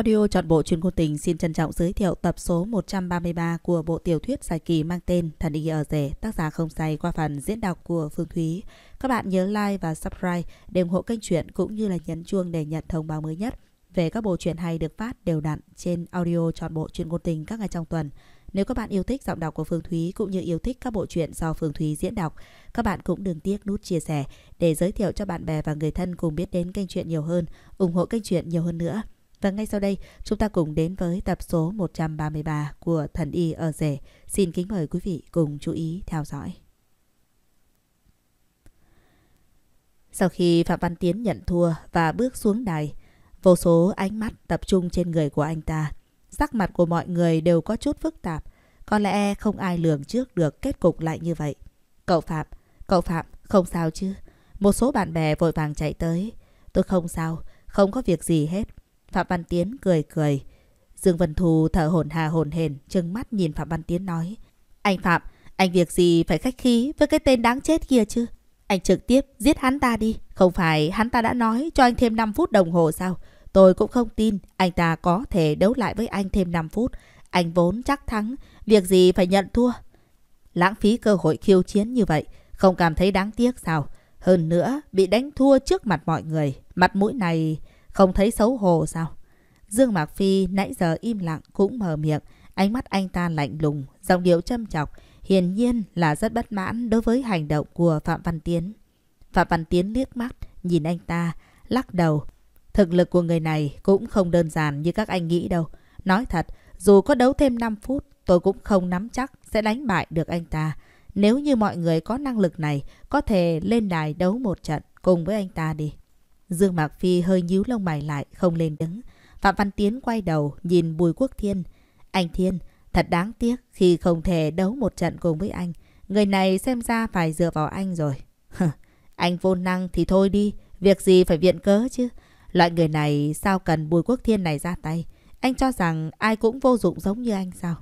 Audio chọn bộ chuyên ngôn tình xin trân trọng giới thiệu tập số 133 của bộ tiểu thuyết dài kỳ mang tên Thần y ở rể, tác giả không say qua phần diễn đọc của Phương Thúy. Các bạn nhớ like và subscribe để ủng hộ kênh truyện cũng như là nhấn chuông để nhận thông báo mới nhất về các bộ truyện hay được phát đều đặn trên audio chọn bộ chuyên ngôn tình các ngày trong tuần. Nếu các bạn yêu thích giọng đọc của Phương Thúy cũng như yêu thích các bộ truyện do Phương Thúy diễn đọc, các bạn cũng đừng tiếc nút chia sẻ để giới thiệu cho bạn bè và người thân cùng biết đến kênh truyện nhiều hơn, ủng hộ kênh truyện nhiều hơn nữa. Và ngay sau đây, chúng ta cùng đến với tập số 133 của Thần Y ở rể. Xin kính mời quý vị cùng chú ý theo dõi. Sau khi Phạm Văn Tiến nhận thua và bước xuống đài, vô số ánh mắt tập trung trên người của anh ta. Sắc mặt của mọi người đều có chút phức tạp. Có lẽ không ai lường trước được kết cục lại như vậy. Cậu Phạm, cậu Phạm, không sao chứ? Một số bạn bè vội vàng chạy tới. Tôi không sao, không có việc gì hết. Phạm Văn Tiến cười cười. Dương Vân Thu thở hổn hà hồn hển, trừng mắt nhìn Phạm Văn Tiến nói. Anh Phạm, anh việc gì phải khách khí với cái tên đáng chết kia chứ? Anh trực tiếp giết hắn ta đi. Không phải hắn ta đã nói cho anh thêm 5 phút đồng hồ sao? Tôi cũng không tin anh ta có thể đấu lại với anh thêm 5 phút. Anh vốn chắc thắng, việc gì phải nhận thua. Lãng phí cơ hội khiêu chiến như vậy, không cảm thấy đáng tiếc sao? Hơn nữa, bị đánh thua trước mặt mọi người. Mặt mũi này không thấy xấu hổ sao? Dương Mạc Phi nãy giờ im lặng cũng mở miệng. Ánh mắt anh ta lạnh lùng, giọng điệu châm chọc. Hiển nhiên là rất bất mãn đối với hành động của Phạm Văn Tiến. Phạm Văn Tiến liếc mắt, nhìn anh ta, lắc đầu. Thực lực của người này cũng không đơn giản như các anh nghĩ đâu. Nói thật, dù có đấu thêm 5 phút, tôi cũng không nắm chắc sẽ đánh bại được anh ta. Nếu như mọi người có năng lực này, có thể lên đài đấu một trận cùng với anh ta đi. Dương Mạc Phi hơi nhíu lông mày lại, không lên đứng. Phạm Văn Tiến quay đầu, nhìn Bùi Quốc Thiên. Anh Thiên, thật đáng tiếc khi không thể đấu một trận cùng với anh. Người này xem ra phải dựa vào anh rồi. anh vô năng thì thôi đi, việc gì phải viện cớ chứ. Loại người này sao cần Bùi Quốc Thiên này ra tay? Anh cho rằng ai cũng vô dụng giống như anh sao?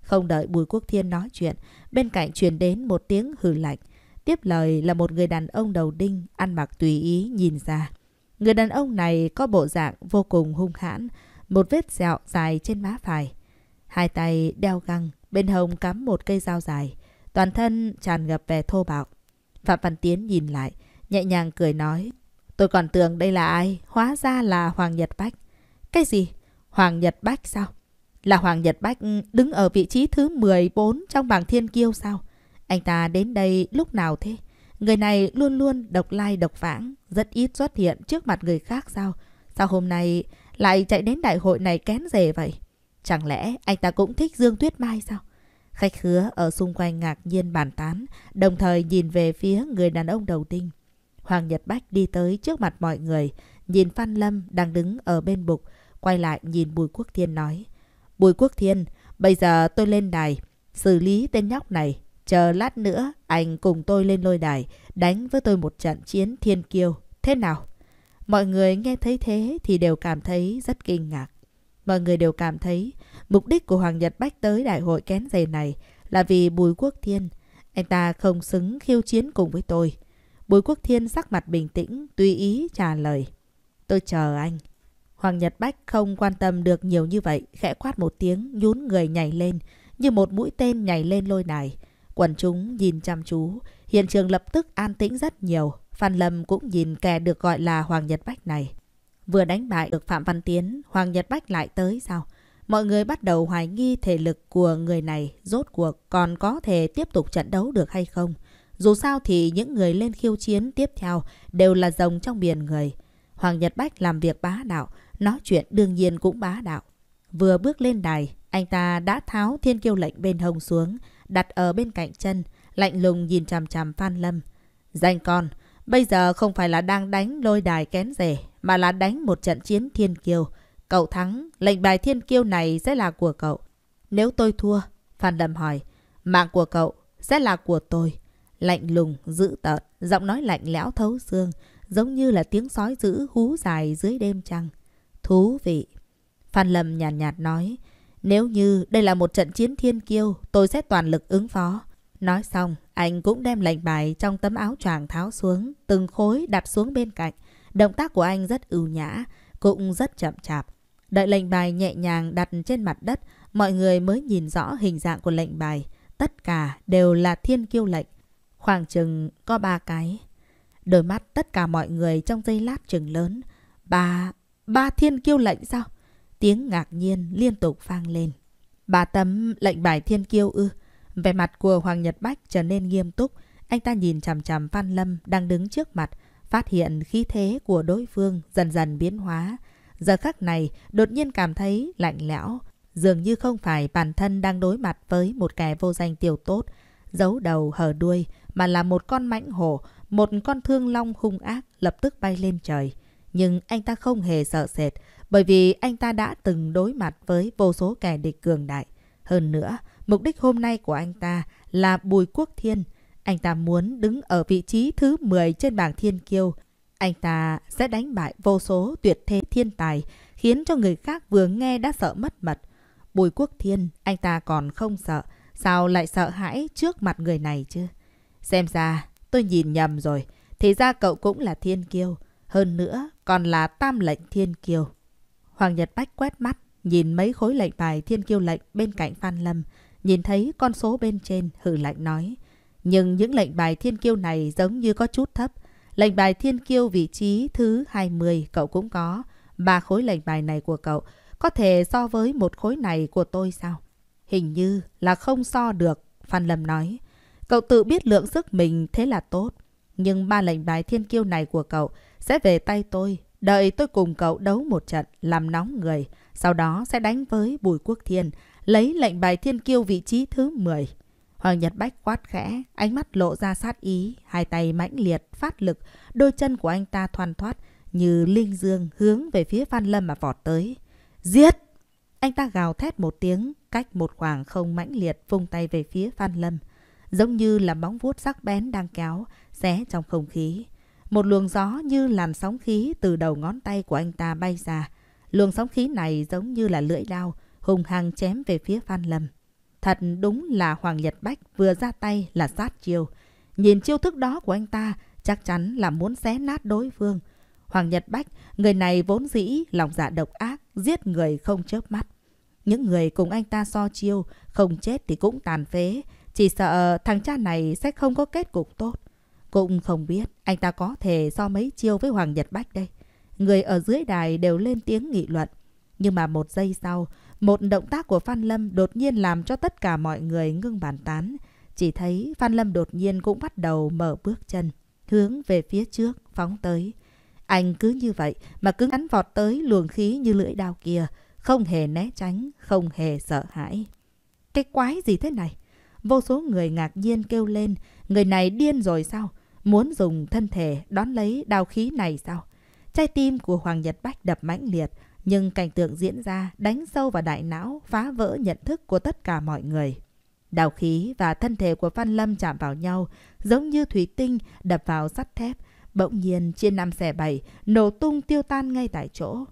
Không đợi Bùi Quốc Thiên nói chuyện, bên cạnh truyền đến một tiếng hừ lạnh. Tiếp lời là một người đàn ông đầu đinh, ăn mặc tùy ý nhìn ra. Người đàn ông này có bộ dạng vô cùng hung hãn, một vết sẹo dài trên má phải. Hai tay đeo găng, bên hông cắm một cây dao dài, toàn thân tràn ngập vẻ thô bạo. Phạm Văn Tiến nhìn lại, nhẹ nhàng cười nói. Tôi còn tưởng đây là ai, hóa ra là Hoàng Nhật Bách. Cái gì? Hoàng Nhật Bách sao? Là Hoàng Nhật Bách đứng ở vị trí thứ 14 trong bảng thiên kiêu sao? Anh ta đến đây lúc nào thế? Người này luôn luôn độc lai độc vãng, rất ít xuất hiện trước mặt người khác sao? Sao hôm nay lại chạy đến đại hội này kén rể vậy? Chẳng lẽ anh ta cũng thích Dương Tuyết Mai sao? Khách khứa ở xung quanh ngạc nhiên bàn tán, đồng thời nhìn về phía người đàn ông đầu tinh. Hoàng Nhật Bách đi tới trước mặt mọi người, nhìn Phan Lâm đang đứng ở bên bục, quay lại nhìn Bùi Quốc Thiên nói. Bùi Quốc Thiên, bây giờ tôi lên đài, xử lý tên nhóc này, Chờ lát nữa, anh cùng tôi lên lôi đài, đánh với tôi một trận chiến thiên kiêu. Thế nào? Mọi người nghe thấy thế thì đều cảm thấy rất kinh ngạc. Mọi người đều cảm thấy mục đích của Hoàng Nhật Bách tới đại hội kén giày này là vì Bùi Quốc Thiên. Anh ta không xứng khiêu chiến cùng với tôi. Bùi Quốc Thiên sắc mặt bình tĩnh, tùy ý trả lời. Tôi chờ anh. Hoàng Nhật Bách không quan tâm được nhiều như vậy, khẽ quát một tiếng, nhún người nhảy lên, như một mũi tên nhảy lên lôi đài. Quần chúng nhìn chăm chú, hiện trường lập tức an tĩnh rất nhiều. Phan Lâm cũng nhìn kẻ được gọi là Hoàng Nhật Bách này. Vừa đánh bại được Phạm Văn Tiến, Hoàng Nhật Bách lại tới sao? Mọi người bắt đầu hoài nghi thể lực của người này rốt cuộc còn có thể tiếp tục trận đấu được hay không. Dù sao thì những người lên khiêu chiến tiếp theo đều là rồng trong biển người. Hoàng Nhật Bách làm việc bá đạo, nói chuyện đương nhiên cũng bá đạo. Vừa bước lên đài, anh ta đã tháo thiên kiêu lệnh bên hông xuống, đặt ở bên cạnh chân, lạnh lùng nhìn chằm chằm Phan Lâm. Danh con, bây giờ không phải là đang đánh lôi đài kén rể, mà là đánh một trận chiến thiên kiêu. Cậu thắng, lệnh bài thiên kiêu này sẽ là của cậu. Nếu tôi thua, Phan Lâm hỏi, mạng của cậu sẽ là của tôi. Lạnh lùng, dữ tợn, giọng nói lạnh lẽo thấu xương, giống như là tiếng sói dữ hú dài dưới đêm trăng. Thú vị. Phan Lâm nhàn nhạt, nhạt nói, nếu như đây là một trận chiến thiên kiêu, tôi sẽ toàn lực ứng phó. Nói xong, anh cũng đem lệnh bài trong tấm áo choàng tháo xuống, từng khối đặt xuống bên cạnh. Động tác của anh rất ưu nhã, cũng rất chậm chạp. Đợi lệnh bài nhẹ nhàng đặt trên mặt đất, mọi người mới nhìn rõ hình dạng của lệnh bài. Tất cả đều là thiên kiêu lệnh. Khoảng chừng có ba cái. Đôi mắt tất cả mọi người trong giây lát chừng lớn. Ba... ba thiên kiêu lệnh sao? Tiếng ngạc nhiên liên tục vang lên. Bà tấm lệnh bài thiên kiêu ư. Vẻ mặt của Hoàng Nhật Bách trở nên nghiêm túc. Anh ta nhìn chằm chằm Phan Lâm đang đứng trước mặt. Phát hiện khí thế của đối phương dần dần biến hóa. Giờ khắc này đột nhiên cảm thấy lạnh lẽo. Dường như không phải bản thân đang đối mặt với một kẻ vô danh tiểu tốt. Giấu đầu hở đuôi mà là một con mãnh hổ, một con thương long hung ác lập tức bay lên trời. Nhưng anh ta không hề sợ sệt bởi vì anh ta đã từng đối mặt với vô số kẻ địch cường đại. Hơn nữa, mục đích hôm nay của anh ta là Bùi Quốc Thiên. Anh ta muốn đứng ở vị trí thứ 10 trên bảng thiên kiêu. Anh ta sẽ đánh bại vô số tuyệt thế thiên tài, khiến cho người khác vừa nghe đã sợ mất mật. Bùi Quốc Thiên, anh ta còn không sợ. Sao lại sợ hãi trước mặt người này chứ? Xem ra, tôi nhìn nhầm rồi. Thì ra cậu cũng là thiên kiêu. Hơn nữa, còn là tam lệnh thiên kiêu. Hoàng Nhật Bách quét mắt, nhìn mấy khối lệnh bài thiên kiêu lệnh bên cạnh Phan Lâm. Nhìn thấy con số bên trên, hử lạnh nói. Nhưng những lệnh bài thiên kiêu này giống như có chút thấp. Lệnh bài thiên kiêu vị trí thứ 20 cậu cũng có. Ba khối lệnh bài này của cậu có thể so với một khối này của tôi sao? Hình như là không so được, Phan Lâm nói. Cậu tự biết lượng sức mình thế là tốt. Nhưng ba lệnh bài thiên kiêu này của cậu sẽ về tay tôi. Đợi tôi cùng cậu đấu một trận, làm nóng người. Sau đó sẽ đánh với Bùi Quốc Thiên, lấy lệnh bài thiên kiêu vị trí thứ 10. Hoàng Nhật Bách quát khẽ, ánh mắt lộ ra sát ý, hai tay mãnh liệt, phát lực, đôi chân của anh ta thoăn thoát như linh dương hướng về phía Phan Lâm mà vọt tới. Giết! Anh ta gào thét một tiếng, cách một khoảng không mãnh liệt vung tay về phía Phan Lâm. Giống như là bóng vuốt sắc bén đang kéo, xé trong không khí. Một luồng gió như làn sóng khí từ đầu ngón tay của anh ta bay ra. Luồng sóng khí này giống như là lưỡi dao, hùng hăng chém về phía Phan Lâm. Thật đúng là Hoàng Nhật Bách vừa ra tay là sát chiêu. Nhìn chiêu thức đó của anh ta chắc chắn là muốn xé nát đối phương. Hoàng Nhật Bách, người này vốn dĩ lòng dạ độc ác, giết người không chớp mắt. Những người cùng anh ta so chiêu, không chết thì cũng tàn phế. Chỉ sợ thằng cha này sẽ không có kết cục tốt. Cũng không biết anh ta có thể so mấy chiêu với Hoàng Nhật Bách đây. Người ở dưới đài đều lên tiếng nghị luận. Nhưng mà một giây sau, một động tác của Phan Lâm đột nhiên làm cho tất cả mọi người ngưng bàn tán. Chỉ thấy Phan Lâm đột nhiên cũng bắt đầu mở bước chân, hướng về phía trước, phóng tới. Anh cứ như vậy mà cứ ngắn vọt tới luồng khí như lưỡi đao kia, không hề né tránh, không hề sợ hãi. Cái quái gì thế này? Vô số người ngạc nhiên kêu lên, người này điên rồi sao? Muốn dùng thân thể đón lấy đao khí này sao? Trái tim của Hoàng Nhật Bách đập mãnh liệt, nhưng cảnh tượng diễn ra đánh sâu vào đại não, phá vỡ nhận thức của tất cả mọi người. Đào khí và thân thể của Phan Lâm chạm vào nhau, giống như thủy tinh đập vào sắt thép, bỗng nhiên trên năm xẻ bảy, nổ tung tiêu tan ngay tại chỗ.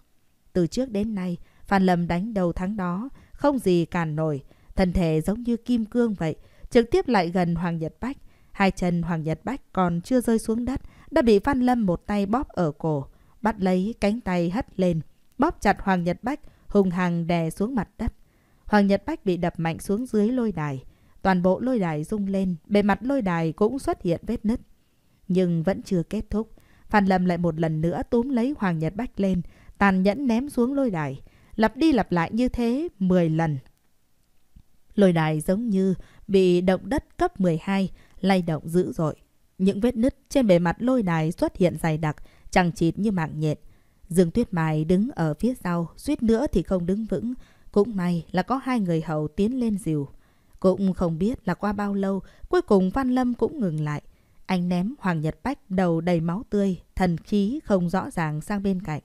Từ trước đến nay, Phan Lâm đánh đầu thắng đó, không gì càn nổi, thân thể giống như kim cương vậy, trực tiếp lại gần Hoàng Nhật Bách. Hai chân Hoàng Nhật Bách còn chưa rơi xuống đất, đã bị văn Lâm một tay bóp ở cổ, bắt lấy cánh tay hất lên, bóp chặt Hoàng Nhật Bách, hùng hằng đè xuống mặt đất. Hoàng Nhật Bách bị đập mạnh xuống dưới lôi đài. Toàn bộ lôi đài rung lên, bề mặt lôi đài cũng xuất hiện vết nứt. Nhưng vẫn chưa kết thúc. Phan Lâm lại một lần nữa túm lấy Hoàng Nhật Bách lên, tàn nhẫn ném xuống lôi đài. Lặp đi lặp lại như thế 10 lần. Lôi đài giống như bị động đất cấp 12, lay động dữ dội. Những vết nứt trên bề mặt lôi đài xuất hiện dày đặc, chẳng chịt như mạng nhện. Dương Tuyết Mai đứng ở phía sau, suýt nữa thì không đứng vững. Cũng may là có hai người hầu tiến lên dìu. Cũng không biết là qua bao lâu, cuối cùng Văn Lâm cũng ngừng lại. Anh ném Hoàng Nhật Bách đầu đầy máu tươi, thần khí không rõ ràng sang bên cạnh.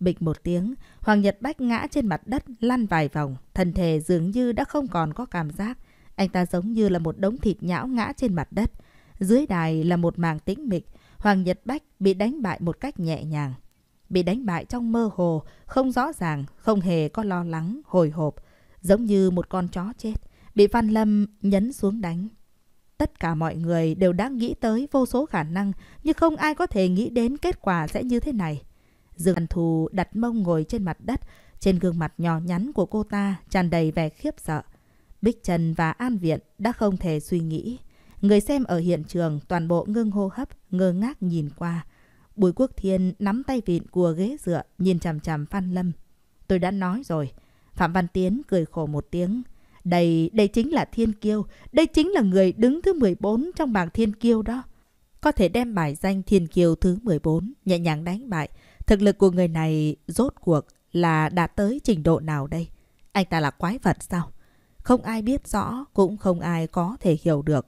Bịch một tiếng, Hoàng Nhật Bách ngã trên mặt đất lăn vài vòng, thân thể dường như đã không còn có cảm giác. Anh ta giống như là một đống thịt nhão ngã trên mặt đất. Dưới đài là một màng tĩnh mịch, Hoàng Nhật Bách bị đánh bại một cách nhẹ nhàng. Bị đánh bại trong mơ hồ, không rõ ràng, không hề có lo lắng, hồi hộp, giống như một con chó chết, bị Phan Lâm nhấn xuống đánh. Tất cả mọi người đều đã nghĩ tới vô số khả năng, nhưng không ai có thể nghĩ đến kết quả sẽ như thế này. Dương Văn Thù đặt mông ngồi trên mặt đất, Trên gương mặt nhỏ nhắn của cô ta tràn đầy vẻ khiếp sợ. Bích Trần và An Viện đã không thể suy nghĩ. Người xem ở hiện trường toàn bộ ngưng hô hấp, ngơ ngác nhìn qua. Bùi Quốc Thiên nắm tay vịn của ghế dựa, nhìn chằm chằm Phan Lâm. Tôi đã nói rồi. Phạm Văn Tiến cười khổ một tiếng. Đây, đây chính là Thiên Kiêu. Đây chính là người đứng thứ 14 trong bảng Thiên Kiêu đó. Có thể đem bài danh Thiên Kiêu thứ 14, nhẹ nhàng đánh bại. Thực lực của người này rốt cuộc là đạt tới trình độ nào đây? Anh ta là quái vật sao? Không ai biết rõ, cũng không ai có thể hiểu được.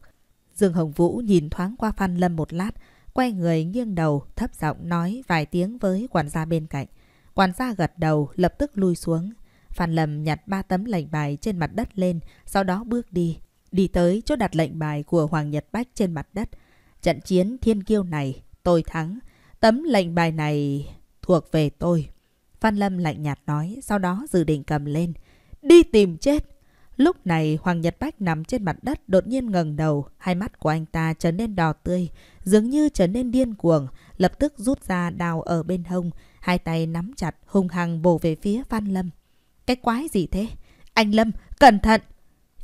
Dương Hồng Vũ nhìn thoáng qua Phan Lâm một lát, quay người nghiêng đầu, thấp giọng nói vài tiếng với quản gia bên cạnh. Quản gia gật đầu, lập tức lui xuống. Phan Lâm nhặt ba tấm lệnh bài trên mặt đất lên, sau đó bước đi. Đi tới chỗ đặt lệnh bài của Hoàng Nhật Bách trên mặt đất. Trận chiến thiên kiêu này, tôi thắng. Tấm lệnh bài này thuộc về tôi. Phan Lâm lạnh nhạt nói, sau đó dự định cầm lên. Đi tìm chết! Lúc này Hoàng Nhật Bách nằm trên mặt đất đột nhiên ngẩng đầu, hai mắt của anh ta trở nên đỏ tươi, dường như trở nên điên cuồng, lập tức rút ra đào ở bên hông, hai tay nắm chặt hung hăng bổ về phía Phan Lâm. Cái quái gì thế? Anh Lâm, cẩn thận!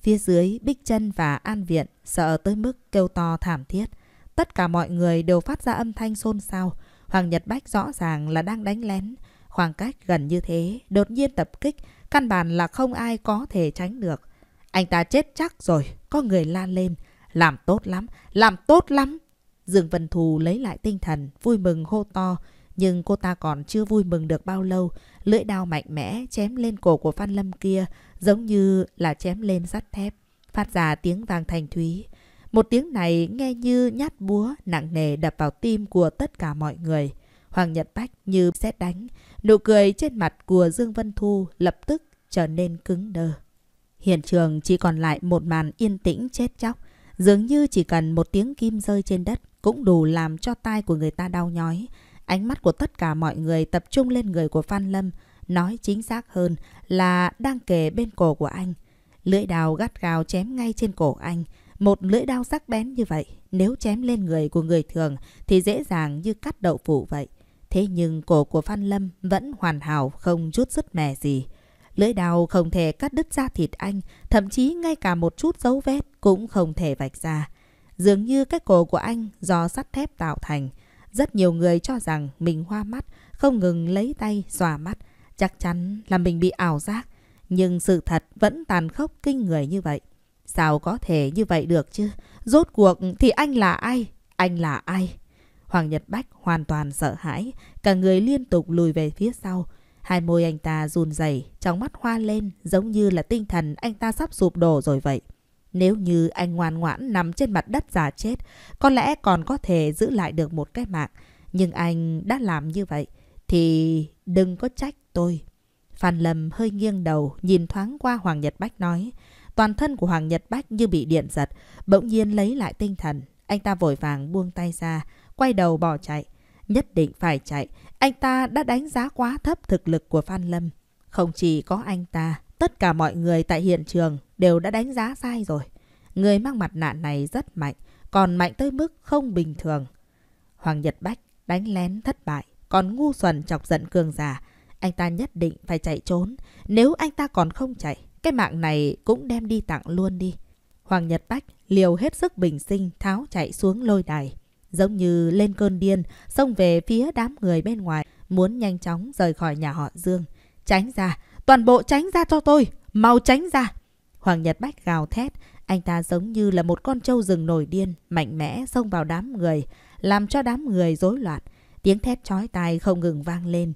Phía dưới, Bích chân và An Viện sợ tới mức kêu to thảm thiết. Tất cả mọi người đều phát ra âm thanh xôn xao. Hoàng Nhật Bách rõ ràng là đang đánh lén. Khoảng cách gần như thế, đột nhiên tập kích, căn bản là không ai có thể tránh được. Anh ta chết chắc rồi, có người la lên. Làm tốt lắm, làm tốt lắm. Dương Vân Thù lấy lại tinh thần, vui mừng hô to. Nhưng cô ta còn chưa vui mừng được bao lâu. Lưỡi đao mạnh mẽ chém lên cổ của Phan Lâm kia, giống như là chém lên sắt thép. Phát ra tiếng vang thành thúy. Một tiếng này nghe như nhát búa nặng nề đập vào tim của tất cả mọi người. Hoàng Nhật Bách như xét đánh. Nụ cười trên mặt của Dương Vân Thu lập tức trở nên cứng đờ. Hiện trường chỉ còn lại một màn yên tĩnh chết chóc. Dường như chỉ cần một tiếng kim rơi trên đất cũng đủ làm cho tai của người ta đau nhói. Ánh mắt của tất cả mọi người tập trung lên người của Phan Lâm. Nói chính xác hơn là đang kề bên cổ của anh. Lưỡi đào gắt gào chém ngay trên cổ anh. Một lưỡi đao sắc bén như vậy, nếu chém lên người của người thường thì dễ dàng như cắt đậu phụ vậy. Thế nhưng cổ của Phan Lâm vẫn hoàn hảo, không chút rứt mẻ gì. Lưỡi đào không thể cắt đứt da thịt anh, thậm chí ngay cả một chút dấu vết cũng không thể vạch ra. Dường như cái cổ của anh do sắt thép tạo thành. Rất nhiều người cho rằng mình hoa mắt, không ngừng lấy tay xòa mắt. Chắc chắn là mình bị ảo giác. Nhưng sự thật vẫn tàn khốc kinh người như vậy. Sao có thể như vậy được chứ? Rốt cuộc thì anh là ai? Anh là ai? Hoàng Nhật Bách hoàn toàn sợ hãi, cả người liên tục lùi về phía sau. Hai môi anh ta run rẩy, trong mắt hoa lên, giống như là tinh thần anh ta sắp sụp đổ rồi vậy. Nếu như anh ngoan ngoãn nằm trên mặt đất giả chết, có lẽ còn có thể giữ lại được một cái mạng. Nhưng anh đã làm như vậy, thì đừng có trách tôi. Phan Lâm hơi nghiêng đầu, nhìn thoáng qua Hoàng Nhật Bách nói. Toàn thân của Hoàng Nhật Bách như bị điện giật, bỗng nhiên lấy lại tinh thần. Anh ta vội vàng buông tay ra, quay đầu bỏ chạy. Nhất định phải chạy, anh ta đã đánh giá quá thấp thực lực của Phan Lâm. Không chỉ có anh ta, tất cả mọi người tại hiện trường đều đã đánh giá sai rồi. Người mang mặt nạ này rất mạnh, còn mạnh tới mức không bình thường. Hoàng Nhật Bách đánh lén thất bại, còn ngu xuẩn chọc giận cường giả. Anh ta nhất định phải chạy trốn. Nếu anh ta còn không chạy, cái mạng này cũng đem đi tặng luôn đi. Hoàng Nhật Bách liều hết sức bình sinh tháo chạy xuống lôi đài. Giống như lên cơn điên, xông về phía đám người bên ngoài, muốn nhanh chóng rời khỏi nhà họ Dương. Tránh ra, toàn bộ tránh ra cho tôi, mau tránh ra. Hoàng Nhật Bách gào thét, anh ta giống như là một con trâu rừng nổi điên, mạnh mẽ xông vào đám người, làm cho đám người rối loạn. Tiếng thét chói tai không ngừng vang lên.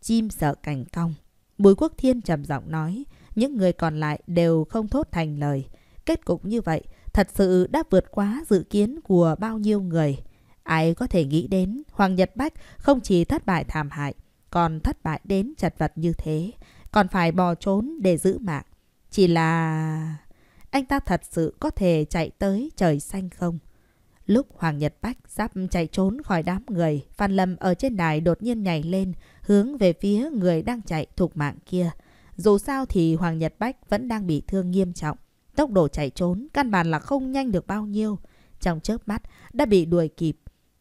Chim sợ cảnh cong. Bùi Quốc Thiên trầm giọng nói, những người còn lại đều không thốt thành lời. Kết cục như vậy thật sự đã vượt quá dự kiến của bao nhiêu người. Ai có thể nghĩ đến Hoàng Nhật Bách không chỉ thất bại thảm hại, còn thất bại đến chật vật như thế, còn phải bò trốn để giữ mạng. Chỉ là... Anh ta thật sự có thể chạy tới trời xanh không? Lúc Hoàng Nhật Bách sắp chạy trốn khỏi đám người, Phan Lâm ở trên đài đột nhiên nhảy lên, hướng về phía người đang chạy thuộc mạng kia. Dù sao thì Hoàng Nhật Bách vẫn đang bị thương nghiêm trọng. Tốc độ chạy trốn căn bản là không nhanh được bao nhiêu. Trong chớp mắt đã bị đuổi kịp.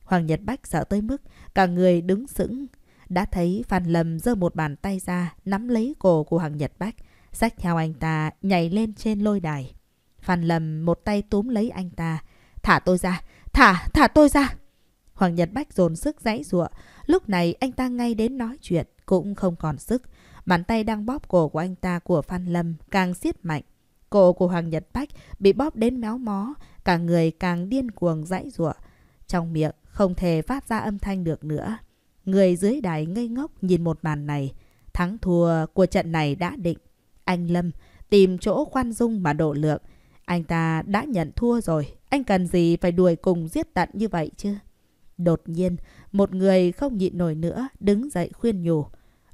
Hoàng Nhật Bách sợ tới mức cả người đứng sững. đã thấy Phan Lâm giơ một bàn tay ra, nắm lấy cổ của Hoàng Nhật Bách, xách theo anh ta nhảy lên trên lôi đài. Phan Lâm một tay túm lấy anh ta, thả tôi ra, thả, thả tôi ra. Hoàng Nhật Bách dồn sức giãy giụa, lúc này anh ta ngay đến nói chuyện cũng không còn sức. Bàn tay đang bóp cổ của anh ta của Phan Lâm càng siết mạnh. Cổ của Hoàng Nhật Bách bị bóp đến méo mó, cả người càng điên cuồng giãy giụa. Trong miệng không thể phát ra âm thanh được nữa. Người dưới đài ngây ngốc nhìn một màn này. Thắng thua của trận này đã định. Anh Lâm tìm chỗ khoan dung mà độ lượng. Anh ta đã nhận thua rồi. Anh cần gì phải đuổi cùng giết tận như vậy chứ? Đột nhiên, một người không nhịn nổi nữa đứng dậy khuyên nhủ.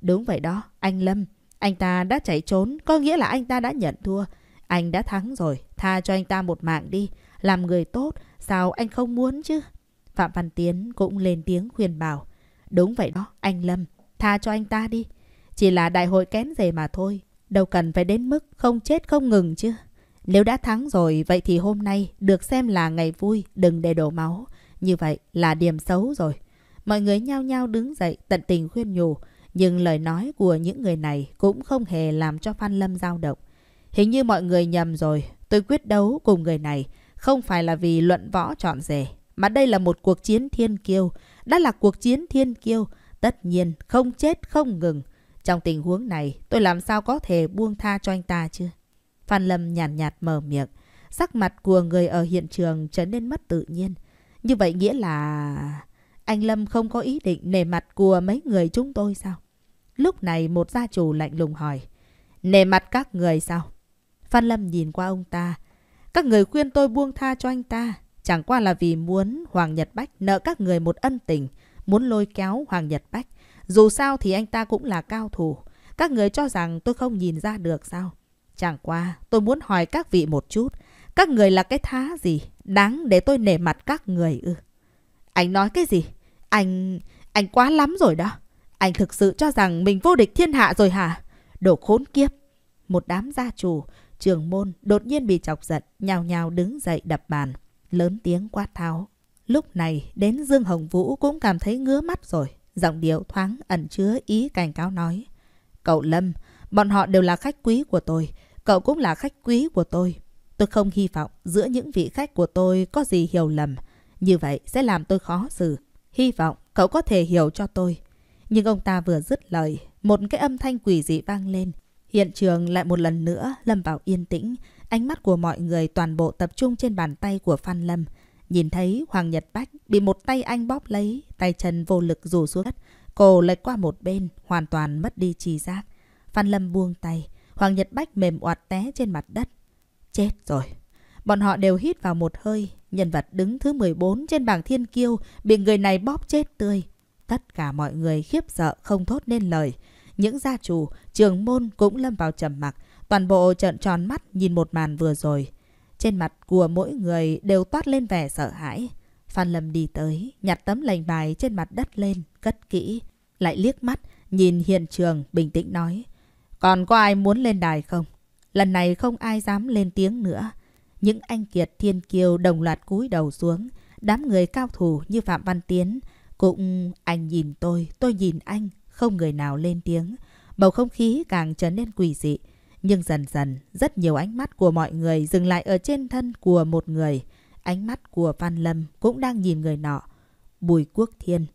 Đúng vậy đó, anh Lâm. Anh ta đã chạy trốn, có nghĩa là anh ta đã nhận thua. Anh đã thắng rồi, tha cho anh ta một mạng đi. Làm người tốt, sao anh không muốn chứ? Phạm Văn Tiến cũng lên tiếng khuyên bảo. Đúng vậy đó, anh Lâm, tha cho anh ta đi. Chỉ là đại hội kén rể mà thôi, đâu cần phải đến mức không chết không ngừng chứ. Nếu đã thắng rồi, vậy thì hôm nay được xem là ngày vui, đừng để đổ máu. Như vậy là điểm xấu rồi. Mọi người nhao nhao đứng dậy tận tình khuyên nhủ. Nhưng lời nói của những người này cũng không hề làm cho Phan Lâm dao động. Hình như mọi người nhầm rồi. Tôi quyết đấu cùng người này không phải là vì luận võ chọn rể. Mà đây là một cuộc chiến thiên kiêu. Đã là cuộc chiến thiên kiêu. Tất nhiên không chết không ngừng. Trong tình huống này tôi làm sao có thể buông tha cho anh ta chứ? Phan Lâm nhàn nhạt, nhạt mở miệng. Sắc mặt của người ở hiện trường trở nên mất tự nhiên. Như vậy nghĩa là... Anh Lâm không có ý định nề mặt của mấy người chúng tôi sao? Lúc này một gia chủ lạnh lùng hỏi. Nề mặt các người sao? Phan Lâm nhìn qua ông ta. Các người khuyên tôi buông tha cho anh ta. Chẳng qua là vì muốn Hoàng Nhật Bách nợ các người một ân tình. Muốn lôi kéo Hoàng Nhật Bách. Dù sao thì anh ta cũng là cao thủ. Các người cho rằng tôi không nhìn ra được sao? Chẳng qua tôi muốn hỏi các vị một chút. Các người là cái thá gì? Đáng để tôi nể mặt các người ư? Anh nói cái gì? Anh... anh quá lắm rồi đó. Anh thực sự cho rằng mình vô địch thiên hạ rồi hả? Đồ khốn kiếp. Một đám gia chủ, trường môn đột nhiên bị chọc giận, nhào nhào đứng dậy đập bàn. Lớn tiếng quát tháo. Lúc này, đến Dương Hồng Vũ cũng cảm thấy ngứa mắt rồi. Giọng điệu thoáng ẩn chứa ý cảnh cáo nói. Cậu Lâm, bọn họ đều là khách quý của tôi. Cậu cũng là khách quý của tôi. Tôi không hy vọng giữa những vị khách của tôi có gì hiểu lầm. Như vậy sẽ làm tôi khó xử. Hy vọng cậu có thể hiểu cho tôi. Nhưng ông ta vừa dứt lời, một cái âm thanh quỷ dị vang lên. Hiện trường lại một lần nữa lâm vào yên tĩnh. Ánh mắt của mọi người toàn bộ tập trung trên bàn tay của Phan Lâm. Nhìn thấy Hoàng Nhật Bách bị một tay anh bóp lấy, tay chân vô lực rủ xuống đất. Cô lệch qua một bên, hoàn toàn mất đi trí giác. Phan Lâm buông tay, Hoàng Nhật Bách mềm oạt té trên mặt đất. Chết rồi. Bọn họ đều hít vào một hơi. Nhân vật đứng thứ 14 trên bảng thiên kiêu bị người này bóp chết tươi. Tất cả mọi người khiếp sợ không thốt nên lời. Những gia chủ, trường môn cũng lâm vào trầm mặc. Toàn bộ trợn tròn mắt nhìn một màn vừa rồi. Trên mặt của mỗi người đều toát lên vẻ sợ hãi. Phan Lâm đi tới, nhặt tấm lệnh bài trên mặt đất lên, cất kỹ. Lại liếc mắt, nhìn hiện trường, bình tĩnh nói. Còn có ai muốn lên đài không? Lần này không ai dám lên tiếng nữa. Những anh kiệt thiên kiêu đồng loạt cúi đầu xuống. Đám người cao thủ như Phạm Văn Tiến cũng anh nhìn tôi, tôi nhìn anh, không người nào lên tiếng. Bầu không khí càng trở nên quỷ dị. Nhưng dần dần, rất nhiều ánh mắt của mọi người dừng lại ở trên thân của một người. Ánh mắt của Phan Lâm cũng đang nhìn người nọ. Bùi Quốc Thiên.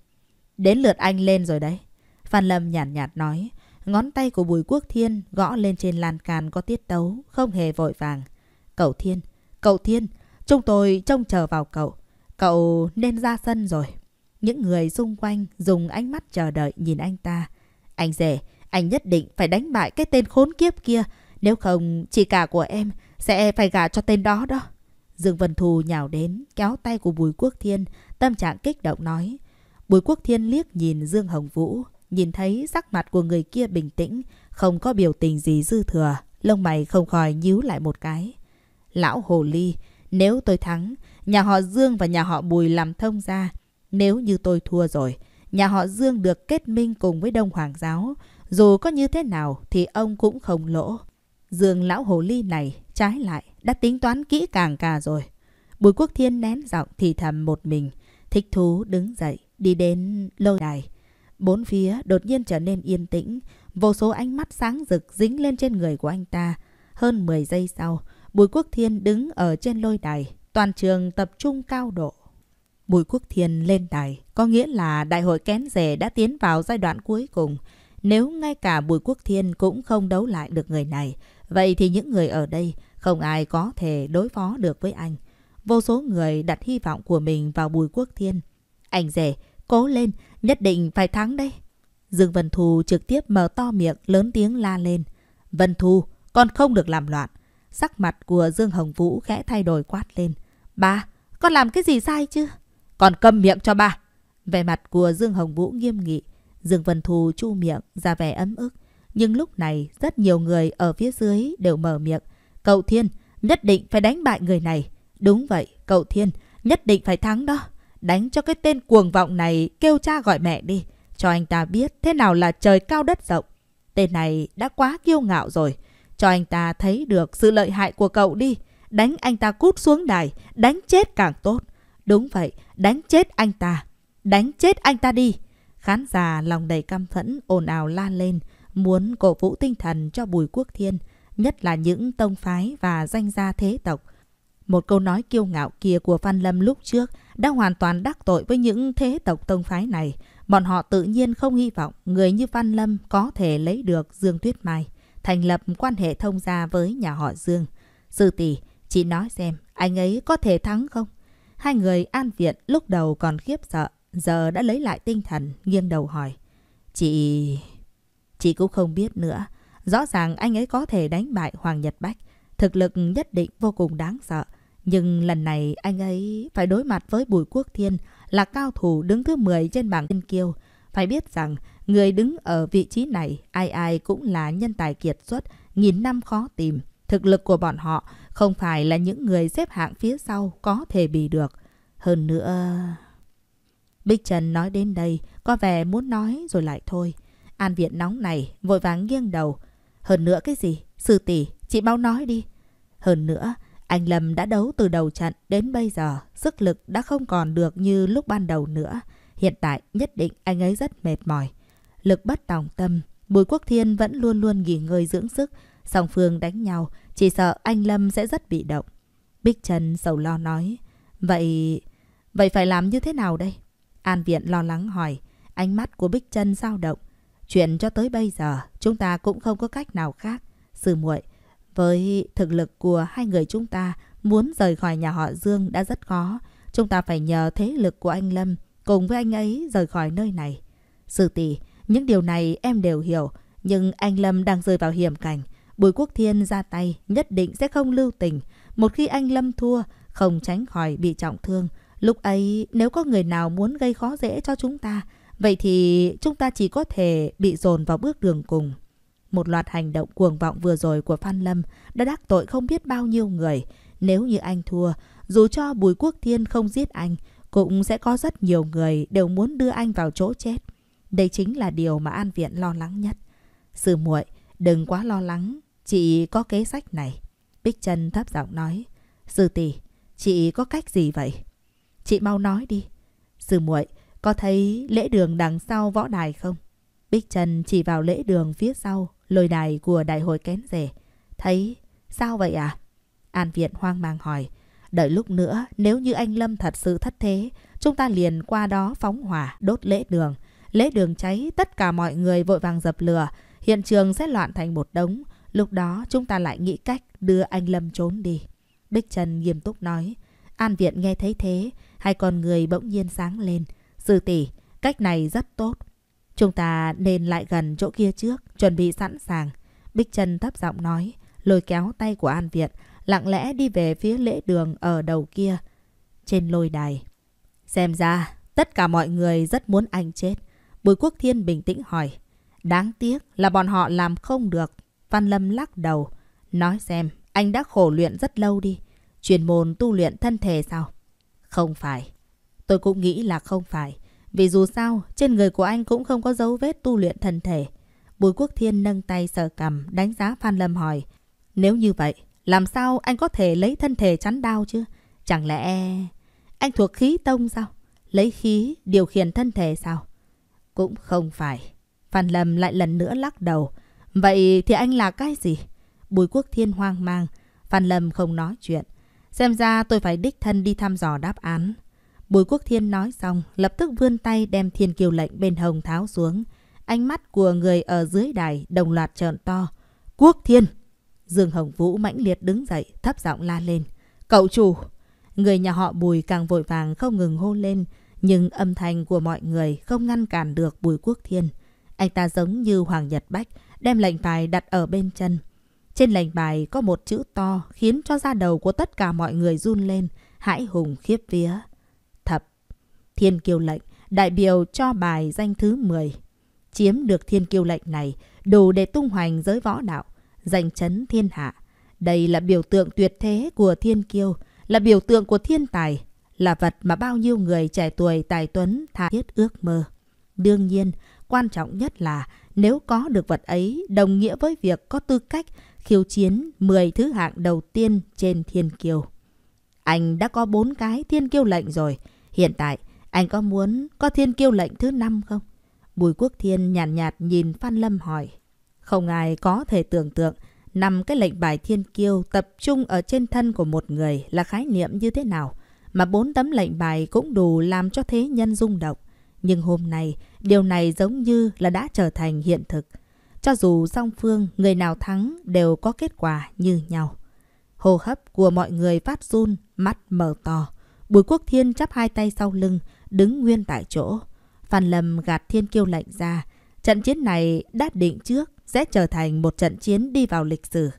Đến lượt anh lên rồi đấy. Phan Lâm nhàn nhạt, nhạt nói. Ngón tay của Bùi Quốc Thiên gõ lên trên lan can có tiết tấu, không hề vội vàng. Cậu Thiên, cậu Thiên, chúng tôi trông chờ vào cậu. Cậu nên ra sân rồi. Những người xung quanh dùng ánh mắt chờ đợi nhìn anh ta. Anh rể, anh nhất định phải đánh bại cái tên khốn kiếp kia. Nếu không, chị cả của em sẽ phải gả cho tên đó đó. Dương Vân Thù nhào đến, kéo tay của Bùi Quốc Thiên, tâm trạng kích động nói. Bùi Quốc Thiên liếc nhìn Dương Hồng Vũ, nhìn thấy sắc mặt của người kia bình tĩnh, không có biểu tình gì dư thừa, lông mày không khỏi nhíu lại một cái. Lão Hồ Ly, nếu tôi thắng, nhà họ Dương và nhà họ Bùi làm thông ra. Nếu như tôi thua rồi, nhà họ Dương được kết minh cùng với Đông Hoàng giáo, dù có như thế nào thì ông cũng không lỗ. Dương lão hồ ly này trái lại đã tính toán kỹ càng cả rồi. Bùi Quốc Thiên nén giọng thì thầm một mình, thích thú đứng dậy, đi đến lôi đài. Bốn phía đột nhiên trở nên yên tĩnh, vô số ánh mắt sáng rực dính lên trên người của anh ta. Hơn 10 giây sau, Bùi Quốc Thiên đứng ở trên lôi đài, toàn trường tập trung cao độ. Bùi Quốc Thiên lên đài, có nghĩa là đại hội kén rể đã tiến vào giai đoạn cuối cùng. Nếu ngay cả Bùi Quốc Thiên cũng không đấu lại được người này, vậy thì những người ở đây không ai có thể đối phó được với anh. Vô số người đặt hy vọng của mình vào Bùi Quốc Thiên. Anh rể, cố lên, nhất định phải thắng đây. Dương Vân Thu trực tiếp mở to miệng lớn tiếng la lên. Vân Thu, con không được làm loạn. Sắc mặt của Dương Hồng Vũ khẽ thay đổi quát lên. Ba, con làm cái gì sai chứ? Con câm miệng cho ba. Vẻ mặt của Dương Hồng Vũ nghiêm nghị. Dương Vân Thu chu miệng ra vẻ ấm ức. Nhưng lúc này rất nhiều người ở phía dưới đều mở miệng. Cậu Thiên nhất định phải đánh bại người này. Đúng vậy, cậu Thiên nhất định phải thắng đó. Đánh cho cái tên cuồng vọng này kêu cha gọi mẹ đi. Cho anh ta biết thế nào là trời cao đất rộng. Tên này đã quá kiêu ngạo rồi. Cho anh ta thấy được sự lợi hại của cậu đi. Đánh anh ta cút xuống đài. Đánh chết càng tốt. Đúng vậy, đánh chết anh ta. Đánh chết anh ta đi. Khán giả lòng đầy căm phẫn ồn ào la lên. Muốn cổ vũ tinh thần cho Bùi Quốc Thiên. Nhất là những tông phái và danh gia thế tộc. Một câu nói kiêu ngạo kia của Phan Lâm lúc trước đã hoàn toàn đắc tội với những thế tộc tông phái này. Bọn họ tự nhiên không hy vọng người như Phan Lâm có thể lấy được Dương Tuyết Mai, thành lập quan hệ thông gia với nhà họ Dương. Sư tỷ, chị nói xem, anh ấy có thể thắng không? Hai người an viện lúc đầu còn khiếp sợ, giờ đã lấy lại tinh thần, nghiêng đầu hỏi. Chị... Chị cũng không biết nữa. Rõ ràng anh ấy có thể đánh bại Hoàng Nhật Bách. Thực lực nhất định vô cùng đáng sợ. Nhưng lần này anh ấy phải đối mặt với Bùi Quốc Thiên là cao thủ đứng thứ 10 trên bảng thiên kiêu. Phải biết rằng người đứng ở vị trí này ai ai cũng là nhân tài kiệt xuất, nghìn năm khó tìm. Thực lực của bọn họ không phải là những người xếp hạng phía sau có thể bị được. Hơn nữa... Bích Trần nói đến đây, có vẻ muốn nói rồi lại thôi. An viện nóng này, vội vàng nghiêng đầu. Hơn nữa cái gì? Sư tỷ, chị mau nói đi. Hơn nữa, anh Lâm đã đấu từ đầu trận đến bây giờ, sức lực đã không còn được như lúc ban đầu nữa. Hiện tại nhất định anh ấy rất mệt mỏi. Lực bất tòng tâm, Bùi Quốc Thiên vẫn luôn luôn nghỉ ngơi dưỡng sức. Song phương đánh nhau, chỉ sợ anh Lâm sẽ rất bị động. Bích Trần sầu lo nói. Vậy... vậy phải làm như thế nào đây? An Viện lo lắng hỏi. Ánh mắt của Bích Trân dao động. Chuyện cho tới bây giờ, chúng ta cũng không có cách nào khác. Sư muội với thực lực của hai người chúng ta, muốn rời khỏi nhà họ Dương đã rất khó. Chúng ta phải nhờ thế lực của anh Lâm cùng với anh ấy rời khỏi nơi này. Sư tỷ, những điều này em đều hiểu, nhưng anh Lâm đang rơi vào hiểm cảnh. Bùi Quốc Thiên ra tay nhất định sẽ không lưu tình. Một khi anh Lâm thua, không tránh khỏi bị trọng thương. Lúc ấy, nếu có người nào muốn gây khó dễ cho chúng ta, vậy thì chúng ta chỉ có thể bị dồn vào bước đường cùng. Một loạt hành động cuồng vọng vừa rồi của Phan Lâm đã đắc tội không biết bao nhiêu người. Nếu như anh thua, dù cho Bùi Quốc Thiên không giết anh, cũng sẽ có rất nhiều người đều muốn đưa anh vào chỗ chết. Đây chính là điều mà An Viện lo lắng nhất. Sư muội, đừng quá lo lắng, chị có kế sách này. Bích Trân thấp giọng nói. Sư tỷ, chị có cách gì vậy? Chị mau nói đi. Sư muội, có thấy lễ đường đằng sau võ đài không? Bích trần chỉ vào lễ đường phía sau, lôi đài của đại hội kén rể. Thấy, sao vậy à? An Viện hoang mang hỏi. Đợi lúc nữa, nếu như anh Lâm thật sự thất thế, chúng ta liền qua đó phóng hỏa, đốt lễ đường. Lễ đường cháy, tất cả mọi người vội vàng dập lửa. Hiện trường sẽ loạn thành một đống. Lúc đó chúng ta lại nghĩ cách đưa anh Lâm trốn đi. Bích Trần nghiêm túc nói. An Viện nghe thấy thế, hai con người bỗng nhiên sáng lên. Sư tỷ, cách này rất tốt. Chúng ta nên lại gần chỗ kia trước, chuẩn bị sẵn sàng. Bích Trân thấp giọng nói, lôi kéo tay của An Việt, lặng lẽ đi về phía lễ đường ở đầu kia, trên lôi đài. Xem ra, tất cả mọi người rất muốn anh chết. Bùi Quốc Thiên bình tĩnh hỏi. Đáng tiếc là bọn họ làm không được. Văn Lâm lắc đầu. Nói xem, anh đã khổ luyện rất lâu đi. Chuyên môn tu luyện thân thể sao? Không phải. Tôi cũng nghĩ là không phải. Vì dù sao, trên người của anh cũng không có dấu vết tu luyện thân thể. Bùi Quốc Thiên nâng tay sờ cầm, đánh giá Phan Lâm hỏi. Nếu như vậy, làm sao anh có thể lấy thân thể chắn đao chứ? Chẳng lẽ anh thuộc khí tông sao? Lấy khí điều khiển thân thể sao? Cũng không phải. Phan Lâm lại lần nữa lắc đầu. Vậy thì anh là cái gì? Bùi Quốc Thiên hoang mang. Phan Lâm không nói chuyện. Xem ra tôi phải đích thân đi thăm dò đáp án. Bùi Quốc Thiên nói xong, lập tức vươn tay đem thiên kiều lệnh bên hồng tháo xuống. Ánh mắt của người ở dưới đài đồng loạt trợn to. Quốc Thiên! Dương Hồng Vũ mãnh liệt đứng dậy, thấp giọng la lên. Cậu chủ! Người nhà họ Bùi càng vội vàng không ngừng hô lên. Nhưng âm thanh của mọi người không ngăn cản được Bùi Quốc Thiên. Anh ta giống như Hoàng Nhật Bách, đem lệnh bài đặt ở bên chân. Trên lệnh bài có một chữ to khiến cho da đầu của tất cả mọi người run lên, hãi hùng khiếp vía. Thập, thiên kiêu lệnh, đại biểu cho bài danh thứ 10. Chiếm được thiên kiêu lệnh này đủ để tung hoành giới võ đạo, giành chấn thiên hạ. Đây là biểu tượng tuyệt thế của thiên kiêu, là biểu tượng của thiên tài, là vật mà bao nhiêu người trẻ tuổi tài tuấn tha thiết ước mơ. Đương nhiên, quan trọng nhất là nếu có được vật ấy đồng nghĩa với việc có tư cách khiêu chiến 10 thứ hạng đầu tiên trên thiên kiêu. Anh đã có 4 cái thiên kiêu lệnh rồi. Hiện tại, anh có muốn có thiên kiêu lệnh thứ 5 không? Bùi Quốc Thiên nhàn nhạt, nhạt nhìn Phan Lâm hỏi. Không ai có thể tưởng tượng năm cái lệnh bài thiên kiêu tập trung ở trên thân của một người là khái niệm như thế nào. Mà bốn tấm lệnh bài cũng đủ làm cho thế nhân rung động. Nhưng hôm nay, điều này giống như là đã trở thành hiện thực. Cho dù song phương, người nào thắng đều có kết quả như nhau. Hô hấp của mọi người phát run, mắt mở to. Bùi Quốc Thiên chắp hai tay sau lưng, đứng nguyên tại chỗ. Phan Lâm gạt thiên kiêu lệnh ra. Trận chiến này đã định trước sẽ trở thành một trận chiến đi vào lịch sử.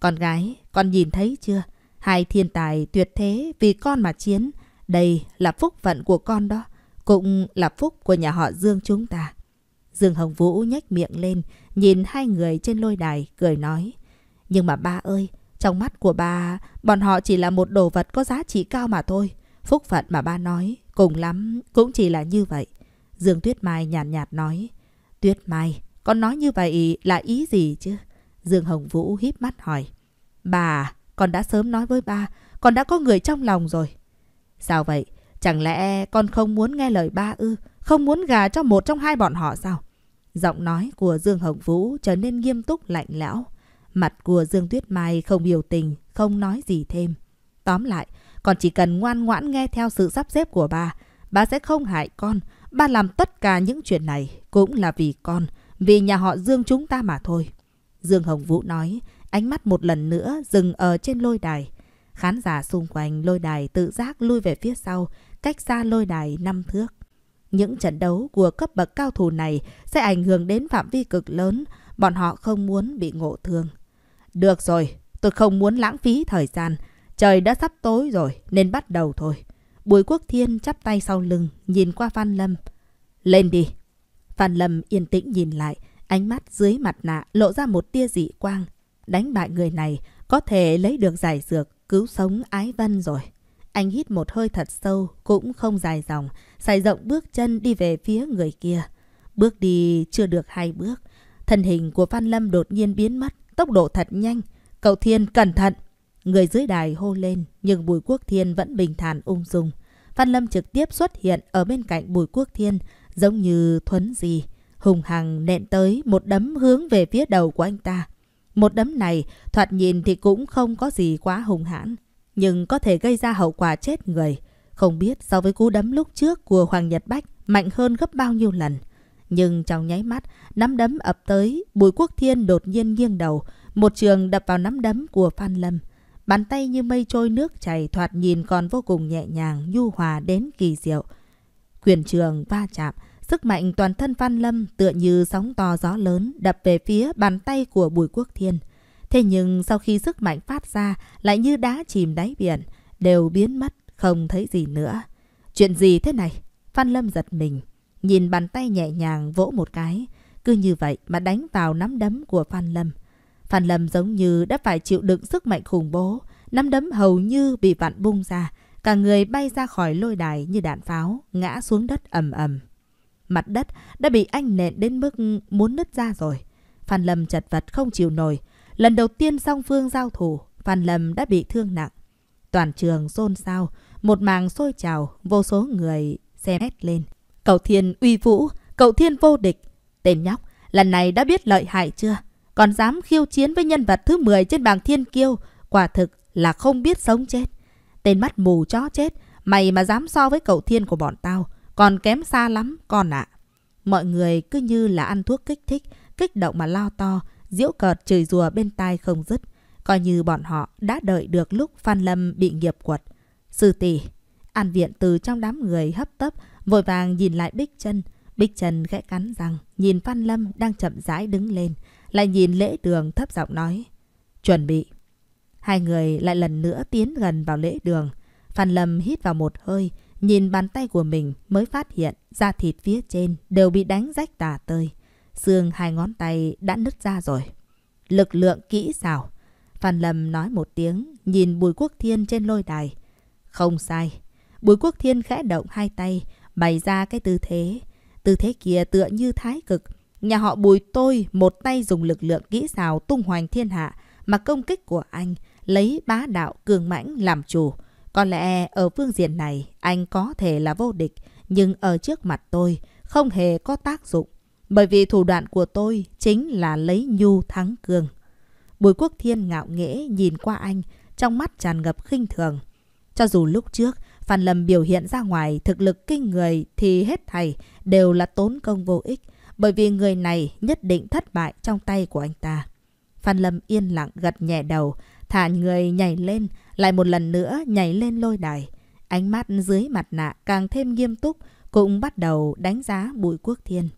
Con gái, con nhìn thấy chưa? Hai thiên tài tuyệt thế vì con mà chiến. Đây là phúc phận của con đó. Cũng là phúc của nhà họ Dương chúng ta. Dương Hồng Vũ nhếch miệng lên, nhìn hai người trên lôi đài, cười nói. Nhưng mà ba ơi, trong mắt của ba, bọn họ chỉ là một đồ vật có giá trị cao mà thôi. Phúc phận mà ba nói, cùng lắm, cũng chỉ là như vậy. Dương Tuyết Mai nhàn nhạt, nhạt nói. Tuyết Mai, con nói như vậy là ý gì chứ? Dương Hồng Vũ híp mắt hỏi. Bà, con đã sớm nói với ba, con đã có người trong lòng rồi. Sao vậy? Chẳng lẽ con không muốn nghe lời ba ư? Không muốn gà cho một trong hai bọn họ sao? Giọng nói của Dương Hồng Vũ trở nên nghiêm túc lạnh lẽo. Mặt của Dương Tuyết Mai không biểu tình, không nói gì thêm. Tóm lại, con chỉ cần ngoan ngoãn nghe theo sự sắp xếp của bà, bà sẽ không hại con. Bà làm tất cả những chuyện này cũng là vì con, vì nhà họ Dương chúng ta mà thôi. Dương Hồng Vũ nói, ánh mắt một lần nữa dừng ở trên lôi đài. Khán giả xung quanh lôi đài tự giác lui về phía sau, cách xa lôi đài năm thước. Những trận đấu của cấp bậc cao thủ này sẽ ảnh hưởng đến phạm vi cực lớn, bọn họ không muốn bị ngộ thương. Được rồi, tôi không muốn lãng phí thời gian. Trời đã sắp tối rồi, nên bắt đầu thôi. Bùi Quốc Thiên chắp tay sau lưng, nhìn qua Phan Lâm. Lên đi. Phan Lâm yên tĩnh nhìn lại, ánh mắt dưới mặt nạ lộ ra một tia dị quang. Đánh bại người này, có thể lấy được giải dược, cứu sống Ái Vân rồi. Anh hít một hơi thật sâu, cũng không dài dòng, xài rộng bước chân đi về phía người kia. Bước đi chưa được hai bước. Thân hình của Phan Lâm đột nhiên biến mất, tốc độ thật nhanh. Cậu Thiên cẩn thận! Người dưới đài hô lên, nhưng Bùi Quốc Thiên vẫn bình thản ung dung. Phan Lâm trực tiếp xuất hiện ở bên cạnh Bùi Quốc Thiên, giống như thuấn gì. Hùng hằng nện tới một đấm hướng về phía đầu của anh ta. Một đấm này, thoạt nhìn thì cũng không có gì quá hùng hãn nhưng có thể gây ra hậu quả chết người. Không biết so với cú đấm lúc trước của Hoàng Nhật Bách mạnh hơn gấp bao nhiêu lần. Nhưng trong nháy mắt, nắm đấm ập tới, Bùi Quốc Thiên đột nhiên nghiêng đầu, một trường đập vào nắm đấm của Phan Lâm. Bàn tay như mây trôi nước chảy thoạt nhìn còn vô cùng nhẹ nhàng, nhu hòa đến kỳ diệu. Quyền trường va chạm, sức mạnh toàn thân Phan Lâm tựa như sóng to gió lớn đập về phía bàn tay của Bùi Quốc Thiên. Thế nhưng sau khi sức mạnh phát ra lại như đá chìm đáy biển, đều biến mất, không thấy gì nữa. Chuyện gì thế này? Phan Lâm giật mình, nhìn bàn tay nhẹ nhàng vỗ một cái. Cứ như vậy mà đánh vào nắm đấm của Phan Lâm. Phan Lâm giống như đã phải chịu đựng sức mạnh khủng bố. Nắm đấm hầu như bị vặn bung ra. Cả người bay ra khỏi lôi đài như đạn pháo, ngã xuống đất ầm ầm. Mặt đất đã bị anh nện đến mức muốn nứt ra rồi. Phan Lâm chật vật không chịu nổi, Lần đầu tiên song phương giao thủ, Phan Lâm đã bị thương nặng. Toàn trường xôn xao, một màng sôi trào, vô số người xem hét lên. Cầu thiên uy vũ, cậu thiên vô địch. Tên nhóc, lần này đã biết lợi hại chưa? Còn dám khiêu chiến với nhân vật thứ 10 trên bảng thiên kiêu. Quả thực là không biết sống chết. Tên mắt mù chó chết. Mày mà dám so với cậu thiên của bọn tao. Còn kém xa lắm, con ạ. Mọi người cứ như là ăn thuốc kích thích, kích động mà lao to, diễu cợt chửi rùa bên tai không dứt. Coi như bọn họ đã đợi được lúc Phan Lâm bị nghiệp quật. Sư tỷ, An Viện từ trong đám người hấp tấp, vội vàng nhìn lại Bích chân Bích chân khẽ cắn răng, nhìn Phan Lâm đang chậm rãi đứng lên, lại nhìn lễ đường thấp giọng nói. Chuẩn bị. Hai người lại lần nữa tiến gần vào lễ đường. Phan Lâm hít vào một hơi, nhìn bàn tay của mình mới phát hiện da thịt phía trên đều bị đánh rách tả tơi. Xương hai ngón tay đã nứt ra rồi. Lực lượng kỹ xảo. Phan Lâm nói một tiếng, nhìn Bùi Quốc Thiên trên lôi đài. Không sai. Bùi Quốc Thiên khẽ động hai tay, bày ra cái tư thế. Tư thế kia tựa như thái cực. Nhà họ Bùi tôi một tay dùng lực lượng kỹ xảo tung hoành thiên hạ, mà công kích của anh lấy bá đạo cường mãnh làm chủ. Có lẽ ở phương diện này anh có thể là vô địch, nhưng ở trước mặt tôi không hề có tác dụng. Bởi vì thủ đoạn của tôi chính là lấy nhu thắng cường. Bùi Quốc Thiên ngạo nghễ nhìn qua anh, trong mắt tràn ngập khinh thường. Cho dù lúc trước, Phan Lâm biểu hiện ra ngoài thực lực kinh người thì hết thảy đều là tốn công vô ích, bởi vì người này nhất định thất bại trong tay của anh ta. Phan Lâm yên lặng gật nhẹ đầu, thả người nhảy lên, lại một lần nữa nhảy lên lôi đài. Ánh mắt dưới mặt nạ càng thêm nghiêm túc, cũng bắt đầu đánh giá Bùi Quốc Thiên.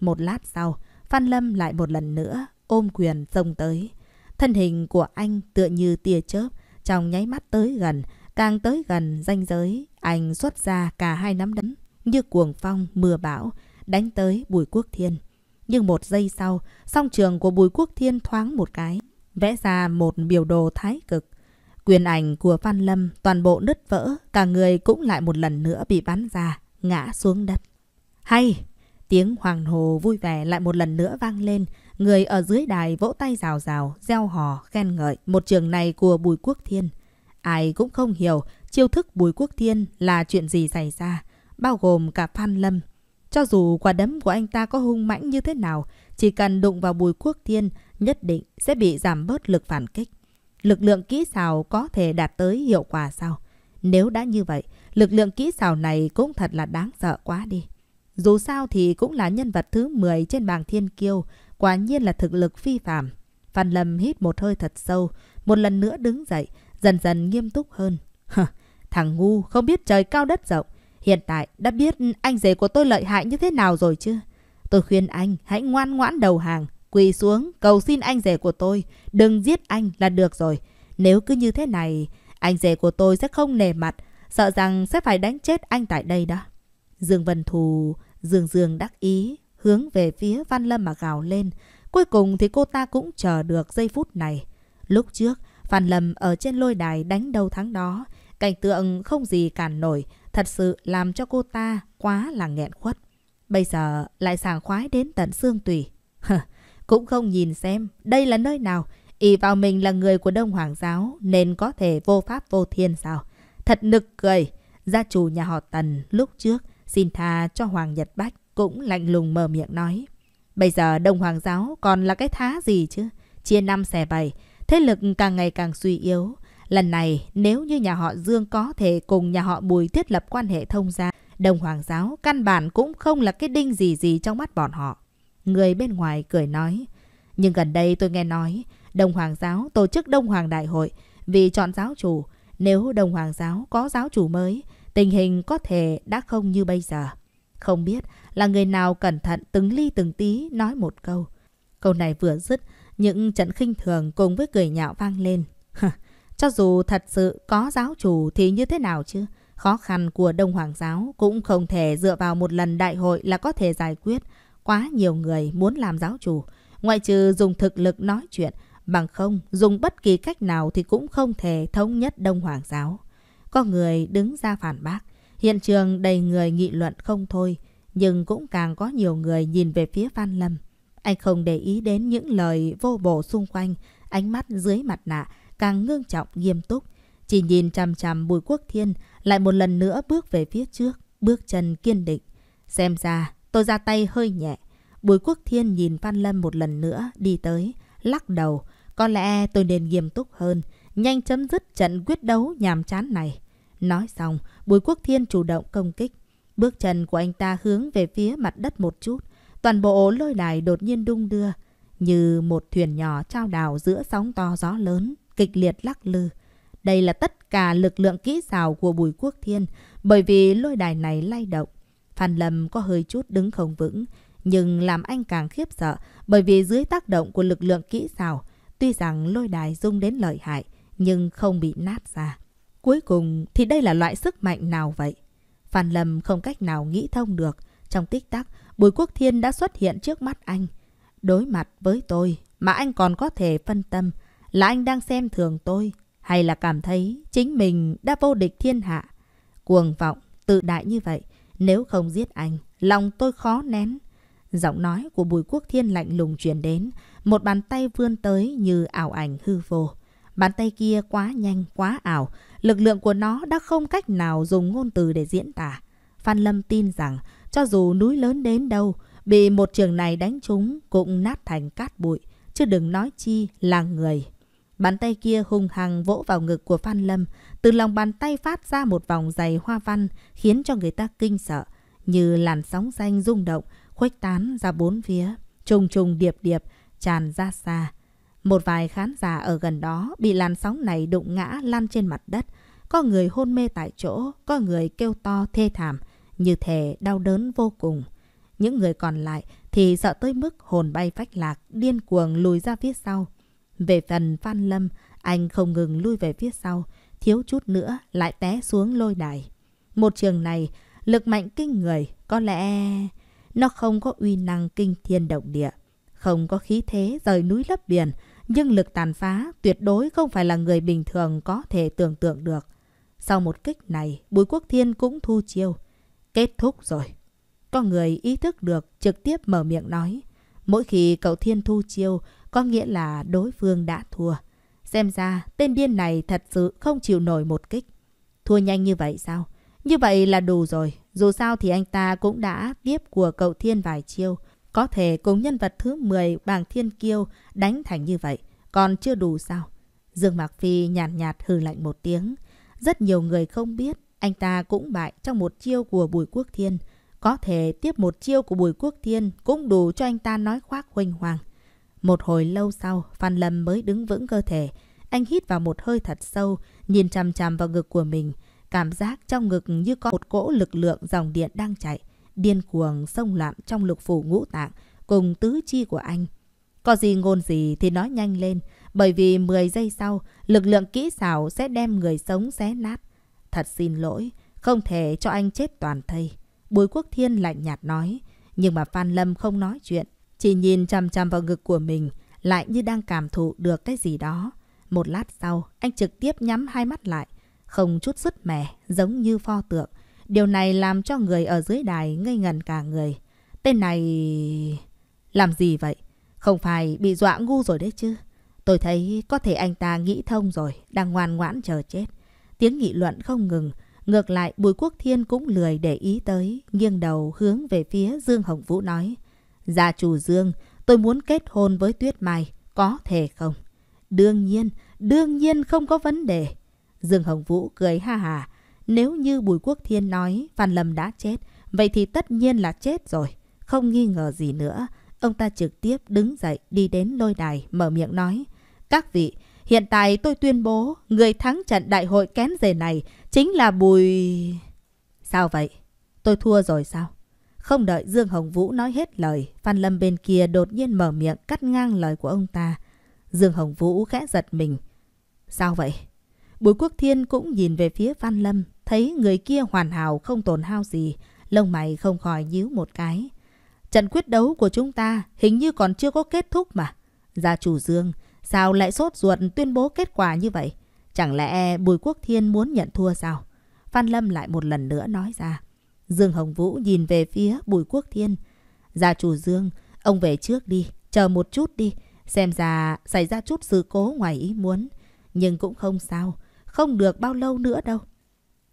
Một lát sau, Phan Lâm lại một lần nữa ôm quyền xông tới. Thân hình của anh tựa như tia chớp, trong nháy mắt tới gần, càng tới gần ranh giới, anh xuất ra cả hai nắm đấm như cuồng phong, mưa bão, đánh tới Bùi Quốc Thiên. Nhưng một giây sau, song trường của Bùi Quốc Thiên thoáng một cái, vẽ ra một biểu đồ thái cực. Quyền ảnh của Phan Lâm toàn bộ nứt vỡ, cả người cũng lại một lần nữa bị bắn ra, ngã xuống đất. Hay! Tiếng hoàng hồ vui vẻ lại một lần nữa vang lên. Người ở dưới đài vỗ tay rào rào, gieo hò, khen ngợi một trường này của Bùi Quốc Thiên. Ai cũng không hiểu chiêu thức Bùi Quốc Thiên là chuyện gì xảy ra, bao gồm cả Phan Lâm. Cho dù quả đấm của anh ta có hung mãnh như thế nào, chỉ cần đụng vào Bùi Quốc Thiên nhất định sẽ bị giảm bớt lực phản kích. Lực lượng kỹ xào có thể đạt tới hiệu quả sao? Nếu đã như vậy, lực lượng kỹ xào này cũng thật là đáng sợ quá đi. Dù sao thì cũng là nhân vật thứ 10 trên bảng thiên kiêu, quả nhiên là thực lực phi phạm. Phan Lâm hít một hơi thật sâu, một lần nữa đứng dậy, dần dần nghiêm túc hơn. Thằng ngu không biết trời cao đất rộng, hiện tại đã biết anh rể của tôi lợi hại như thế nào rồi chứ? Tôi khuyên anh hãy ngoan ngoãn đầu hàng, quỳ xuống cầu xin anh rể của tôi, đừng giết anh là được rồi. Nếu cứ như thế này, anh rể của tôi sẽ không nề mặt, sợ rằng sẽ phải đánh chết anh tại đây đó. Dương Vân Thù dương dương đắc ý, hướng về phía Văn Lâm mà gào lên. Cuối cùng thì cô ta cũng chờ được giây phút này. Lúc trước, Phan Lâm ở trên lôi đài đánh đầu thắng đó. Cảnh tượng không gì cản nổi, thật sự làm cho cô ta quá là nghẹn khuất. Bây giờ lại sảng khoái đến tận xương tùy. cũng không nhìn xem đây là nơi nào. ỷ vào mình là người của Đông Hoàng giáo nên có thể vô pháp vô thiên sao. Thật nực cười. Gia chủ nhà họ Tần lúc trước xin tha cho Hoàng Nhật Bách cũng lạnh lùng mở miệng nói. Bây giờ Đông Hoàng giáo còn là cái thá gì chứ? Chia năm xẻ bảy, thế lực càng ngày càng suy yếu. Lần này, nếu như nhà họ Dương có thể cùng nhà họ Bùi thiết lập quan hệ thông gia, Đông Hoàng giáo căn bản cũng không là cái đinh gì gì trong mắt bọn họ. Người bên ngoài cười nói. Nhưng gần đây tôi nghe nói, Đông Hoàng giáo tổ chức Đông Hoàng Đại hội vì chọn giáo chủ. Nếu Đông Hoàng giáo có giáo chủ mới, tình hình có thể đã không như bây giờ. Không biết là người nào cẩn thận từng ly từng tí nói một câu. Câu này vừa dứt, những trận khinh thường cùng với cười nhạo vang lên. Cho dù thật sự có giáo chủ thì như thế nào chứ? Khó khăn của Đông Hoàng giáo cũng không thể dựa vào một lần đại hội là có thể giải quyết. Quá nhiều người muốn làm giáo chủ. Ngoại trừ dùng thực lực nói chuyện, bằng không dùng bất kỳ cách nào thì cũng không thể thống nhất Đông Hoàng giáo. Có người đứng ra phản bác. Hiện trường đầy người nghị luận không thôi. Nhưng cũng càng có nhiều người nhìn về phía Phan Lâm. Anh không để ý đến những lời vô bổ xung quanh. Ánh mắt dưới mặt nạ càng ngương trọng nghiêm túc. Chỉ nhìn chằm chằm Bùi Quốc Thiên lại một lần nữa bước về phía trước. Bước chân kiên định. Xem ra tôi ra tay hơi nhẹ. Bùi Quốc Thiên nhìn Phan Lâm một lần nữa đi tới, lắc đầu. Có lẽ tôi nên nghiêm túc hơn, nhanh chấm dứt trận quyết đấu nhàm chán này. Nói xong, Bùi Quốc Thiên chủ động công kích. Bước chân của anh ta hướng về phía mặt đất một chút. Toàn bộ lôi đài đột nhiên đung đưa, như một thuyền nhỏ trao đảo giữa sóng to gió lớn, kịch liệt lắc lư. Đây là tất cả lực lượng kỹ xảo của Bùi Quốc Thiên, bởi vì lôi đài này lay động. Phan Lâm có hơi chút đứng không vững, nhưng làm anh càng khiếp sợ, bởi vì dưới tác động của lực lượng kỹ xảo, tuy rằng lôi đài rung đến lợi hại, nhưng không bị nát ra. Cuối cùng thì đây là loại sức mạnh nào vậy? Phan Lâm không cách nào nghĩ thông được. Trong tích tắc, Bùi Quốc Thiên đã xuất hiện trước mắt anh. Đối mặt với tôi mà anh còn có thể phân tâm là anh đang xem thường tôi hay là cảm thấy chính mình đã vô địch thiên hạ. Cuồng vọng, tự đại như vậy, nếu không giết anh, lòng tôi khó nén. Giọng nói của Bùi Quốc Thiên lạnh lùng truyền đến, một bàn tay vươn tới như ảo ảnh hư vô. Bàn tay kia quá nhanh, quá ảo, lực lượng của nó đã không cách nào dùng ngôn từ để diễn tả. Phan Lâm tin rằng, cho dù núi lớn đến đâu, bị một trường này đánh trúng cũng nát thành cát bụi, chứ đừng nói chi là người. Bàn tay kia hung hăng vỗ vào ngực của Phan Lâm, từ lòng bàn tay phát ra một vòng dày hoa văn khiến cho người ta kinh sợ, như làn sóng xanh rung động, khuếch tán ra bốn phía, trùng trùng điệp điệp, tràn ra xa. Một vài khán giả ở gần đó bị làn sóng này đụng ngã lăn trên mặt đất. Có người hôn mê tại chỗ, có người kêu to thê thảm, như thể đau đớn vô cùng. Những người còn lại thì sợ tới mức hồn bay phách lạc, điên cuồng lùi ra phía sau. Về phần Phan Lâm, anh không ngừng lui về phía sau, thiếu chút nữa lại té xuống lôi đài. Một trường này, lực mạnh kinh người, có lẽ nó không có uy năng kinh thiên động địa, không có khí thế rời núi lấp biển, nhưng lực tàn phá tuyệt đối không phải là người bình thường có thể tưởng tượng được. Sau một kích này, Bùi Quốc Thiên cũng thu chiêu. Kết thúc rồi. Có người ý thức được trực tiếp mở miệng nói. Mỗi khi cậu Thiên thu chiêu, có nghĩa là đối phương đã thua. Xem ra, tên điên này thật sự không chịu nổi một kích. Thua nhanh như vậy sao? Như vậy là đủ rồi. Dù sao thì anh ta cũng đã tiếp của cậu Thiên vài chiêu. Có thể cùng nhân vật thứ 10 bảng thiên kiêu đánh thành như vậy. Còn chưa đủ sao? Dương Mạc Phi nhàn nhạt, nhạt hừ lạnh một tiếng. Rất nhiều người không biết anh ta cũng bại trong một chiêu của Bùi Quốc Thiên. Có thể tiếp một chiêu của Bùi Quốc Thiên cũng đủ cho anh ta nói khoác huynh hoàng. Một hồi lâu sau, Phan Lâm mới đứng vững cơ thể. Anh hít vào một hơi thật sâu, nhìn chằm chằm vào ngực của mình. Cảm giác trong ngực như có một cỗ lực lượng dòng điện đang chạy, điên cuồng sông loạn trong lục phủ ngũ tạng cùng tứ chi của anh. Có gì ngôn gì thì nói nhanh lên, bởi vì 10 giây sau, lực lượng kỹ xảo sẽ đem người sống xé nát. Thật xin lỗi, không thể cho anh chết toàn thây. Bùi Quốc Thiên lạnh nhạt nói, nhưng mà Phan Lâm không nói chuyện, chỉ nhìn chằm chằm vào ngực của mình, lại như đang cảm thụ được cái gì đó. Một lát sau, anh trực tiếp nhắm hai mắt lại, không chút sứt mẻ, giống như pho tượng. Điều này làm cho người ở dưới đài ngây ngần cả người. Tên này... Làm gì vậy? Không phải bị dọa ngu rồi đấy chứ. Tôi thấy có thể anh ta nghĩ thông rồi, đang ngoan ngoãn chờ chết. Tiếng nghị luận không ngừng. Ngược lại, Bùi Quốc Thiên cũng lười để ý tới, nghiêng đầu hướng về phía Dương Hồng Vũ nói. Gia chủ Dương, tôi muốn kết hôn với Tuyết Mai, có thể không? Đương nhiên, đương nhiên không có vấn đề. Dương Hồng Vũ cười ha hà. Nếu như Bùi Quốc Thiên nói Phan Lâm đã chết, vậy thì tất nhiên là chết rồi. Không nghi ngờ gì nữa. Ông ta trực tiếp đứng dậy đi đến lôi đài mở miệng nói. Các vị, hiện tại tôi tuyên bố người thắng trận đại hội kén rể này chính là Bùi... Sao vậy? Tôi thua rồi sao? Không đợi Dương Hồng Vũ nói hết lời, Phan Lâm bên kia đột nhiên mở miệng cắt ngang lời của ông ta. Dương Hồng Vũ khẽ giật mình. Sao vậy? Bùi Quốc Thiên cũng nhìn về phía Phan Lâm, thấy người kia hoàn hảo không tổn hao gì, lông mày không khỏi nhíu một cái. Trận quyết đấu của chúng ta hình như còn chưa có kết thúc mà. Gia chủ Dương, sao lại sốt ruột tuyên bố kết quả như vậy? Chẳng lẽ Bùi Quốc Thiên muốn nhận thua sao? Phan Lâm lại một lần nữa nói ra. Dương Hồng Vũ nhìn về phía Bùi Quốc Thiên. Gia chủ Dương, ông về trước đi, chờ một chút đi. Xem ra xảy ra chút sự cố ngoài ý muốn. Nhưng cũng không sao, không được bao lâu nữa đâu.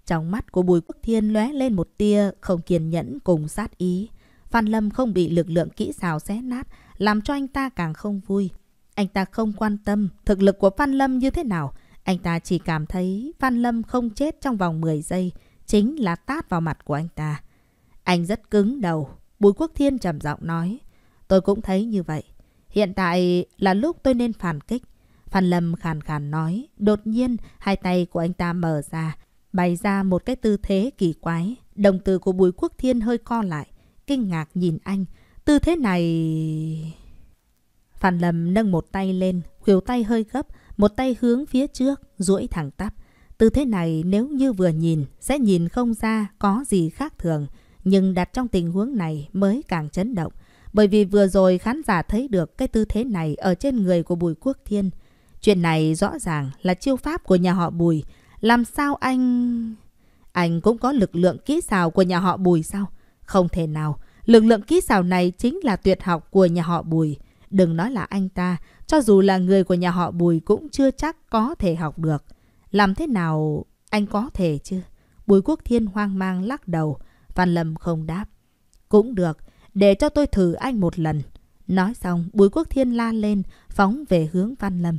Trong mắt của Bùi Quốc Thiên lóe lên một tia không kiên nhẫn cùng sát ý. Phan Lâm không bị lực lượng kỹ xảo xé nát, làm cho anh ta càng không vui. Anh ta không quan tâm thực lực của Phan Lâm như thế nào. Anh ta chỉ cảm thấy Phan Lâm không chết trong vòng 10 giây, chính là tát vào mặt của anh ta. Anh rất cứng đầu. Bùi Quốc Thiên trầm giọng nói. Tôi cũng thấy như vậy. Hiện tại là lúc tôi nên phản kích. Phan Lâm khàn khàn nói. Đột nhiên, hai tay của anh ta mở ra, bày ra một cái tư thế kỳ quái. Đồng từ của Bùi Quốc Thiên hơi co lại, kinh ngạc nhìn anh. Tư thế này... Phan Lâm nâng một tay lên, khuỷu tay hơi gấp, một tay hướng phía trước, duỗi thẳng tắp. Tư thế này nếu như vừa nhìn, sẽ nhìn không ra có gì khác thường. Nhưng đặt trong tình huống này mới càng chấn động. Bởi vì vừa rồi khán giả thấy được cái tư thế này ở trên người của Bùi Quốc Thiên. Chuyện này rõ ràng là chiêu pháp của nhà họ Bùi. Làm sao anh... Anh cũng có lực lượng kỹ xào của nhà họ Bùi sao? Không thể nào. Lực lượng kỹ xào này chính là tuyệt học của nhà họ Bùi. Đừng nói là anh ta, cho dù là người của nhà họ Bùi cũng chưa chắc có thể học được. Làm thế nào anh có thể chứ? Bùi Quốc Thiên hoang mang lắc đầu. Phan Lâm không đáp. Cũng được, để cho tôi thử anh một lần. Nói xong, Bùi Quốc Thiên la lên, phóng về hướng Phan Lâm.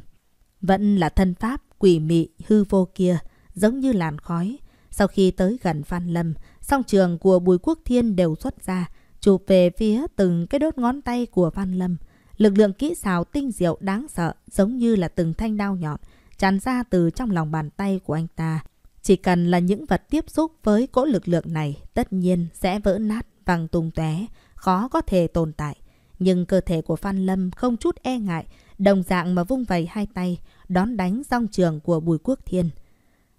Vẫn là thân pháp, quỷ mị, hư vô kia, giống như làn khói. Sau khi tới gần Phan Lâm, song trường của Bùi Quốc Thiên đều xuất ra, chụp về phía từng cái đốt ngón tay của Phan Lâm. Lực lượng kỹ xảo tinh diệu đáng sợ, giống như là từng thanh đao nhọn, tràn ra từ trong lòng bàn tay của anh ta. Chỉ cần là những vật tiếp xúc với cỗ lực lượng này, tất nhiên sẽ vỡ nát, văng tung tóe, khó có thể tồn tại. Nhưng cơ thể của Phan Lâm không chút e ngại, đồng dạng mà vung vầy hai tay, đón đánh song trường của Bùi Quốc Thiên.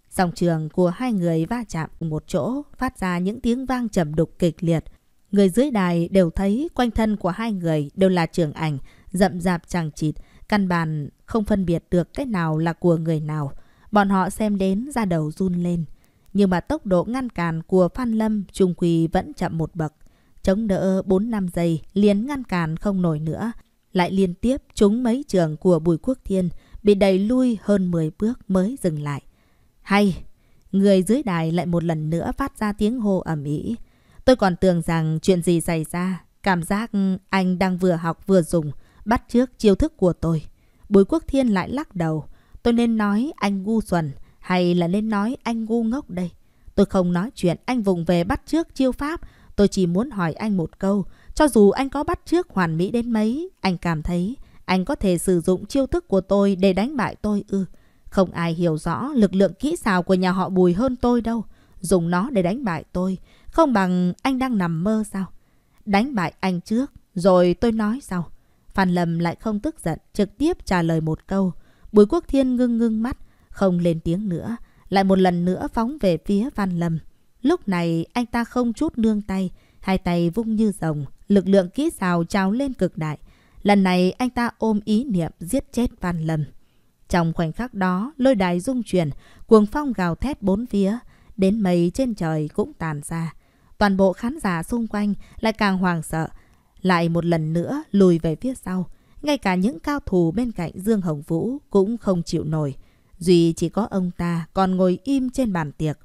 Song trường của hai người va chạm một chỗ, phát ra những tiếng vang trầm đục kịch liệt. Người dưới đài đều thấy quanh thân của hai người đều là trường ảnh, rậm rạp chẳng chịt, căn bản không phân biệt được cái nào là của người nào. Bọn họ xem đến ra đầu run lên. Nhưng mà tốc độ ngăn cản của Phan Lâm trung quỳ vẫn chậm một bậc. Chống đỡ 4-5 giây liền ngăn cản không nổi nữa. Lại liên tiếp trúng mấy trường của Bùi Quốc Thiên bị đẩy lui hơn 10 bước mới dừng lại. Hay! Người dưới đài lại một lần nữa phát ra tiếng hô ẩm ý. Tôi còn tưởng rằng chuyện gì xảy ra. Cảm giác anh đang vừa học vừa dùng, bắt trước chiêu thức của tôi. Bùi Quốc Thiên lại lắc đầu. Tôi nên nói anh ngu xuẩn hay là nên nói anh ngu ngốc đây? Tôi không nói chuyện anh vùng về bắt trước chiêu pháp. Tôi chỉ muốn hỏi anh một câu. Cho dù anh có bắt trước hoàn mỹ đến mấy, anh cảm thấy anh có thể sử dụng chiêu thức của tôi để đánh bại tôi ư. Không ai hiểu rõ lực lượng kỹ xào của nhà họ Bùi hơn tôi đâu. Dùng nó để đánh bại tôi. Không bằng anh đang nằm mơ sao? Đánh bại anh trước, rồi tôi nói sao? Phan Lâm lại không tức giận, trực tiếp trả lời một câu. Bùi Quốc Thiên ngưng ngưng mắt, không lên tiếng nữa. Lại một lần nữa phóng về phía Phan Lâm. Lúc này anh ta không chút nương tay, hai tay vung như rồng, lực lượng kỹ xào trào lên cực đại. Lần này anh ta ôm ý niệm giết chết Phan Lâm. Trong khoảnh khắc đó, lôi đài rung chuyển, cuồng phong gào thét bốn phía, đến mây trên trời cũng tàn ra. Toàn bộ khán giả xung quanh lại càng hoàng sợ, lại một lần nữa lùi về phía sau. Ngay cả những cao thủ bên cạnh Dương Hồng Vũ cũng không chịu nổi. Duy chỉ có ông ta còn ngồi im trên bàn tiệc.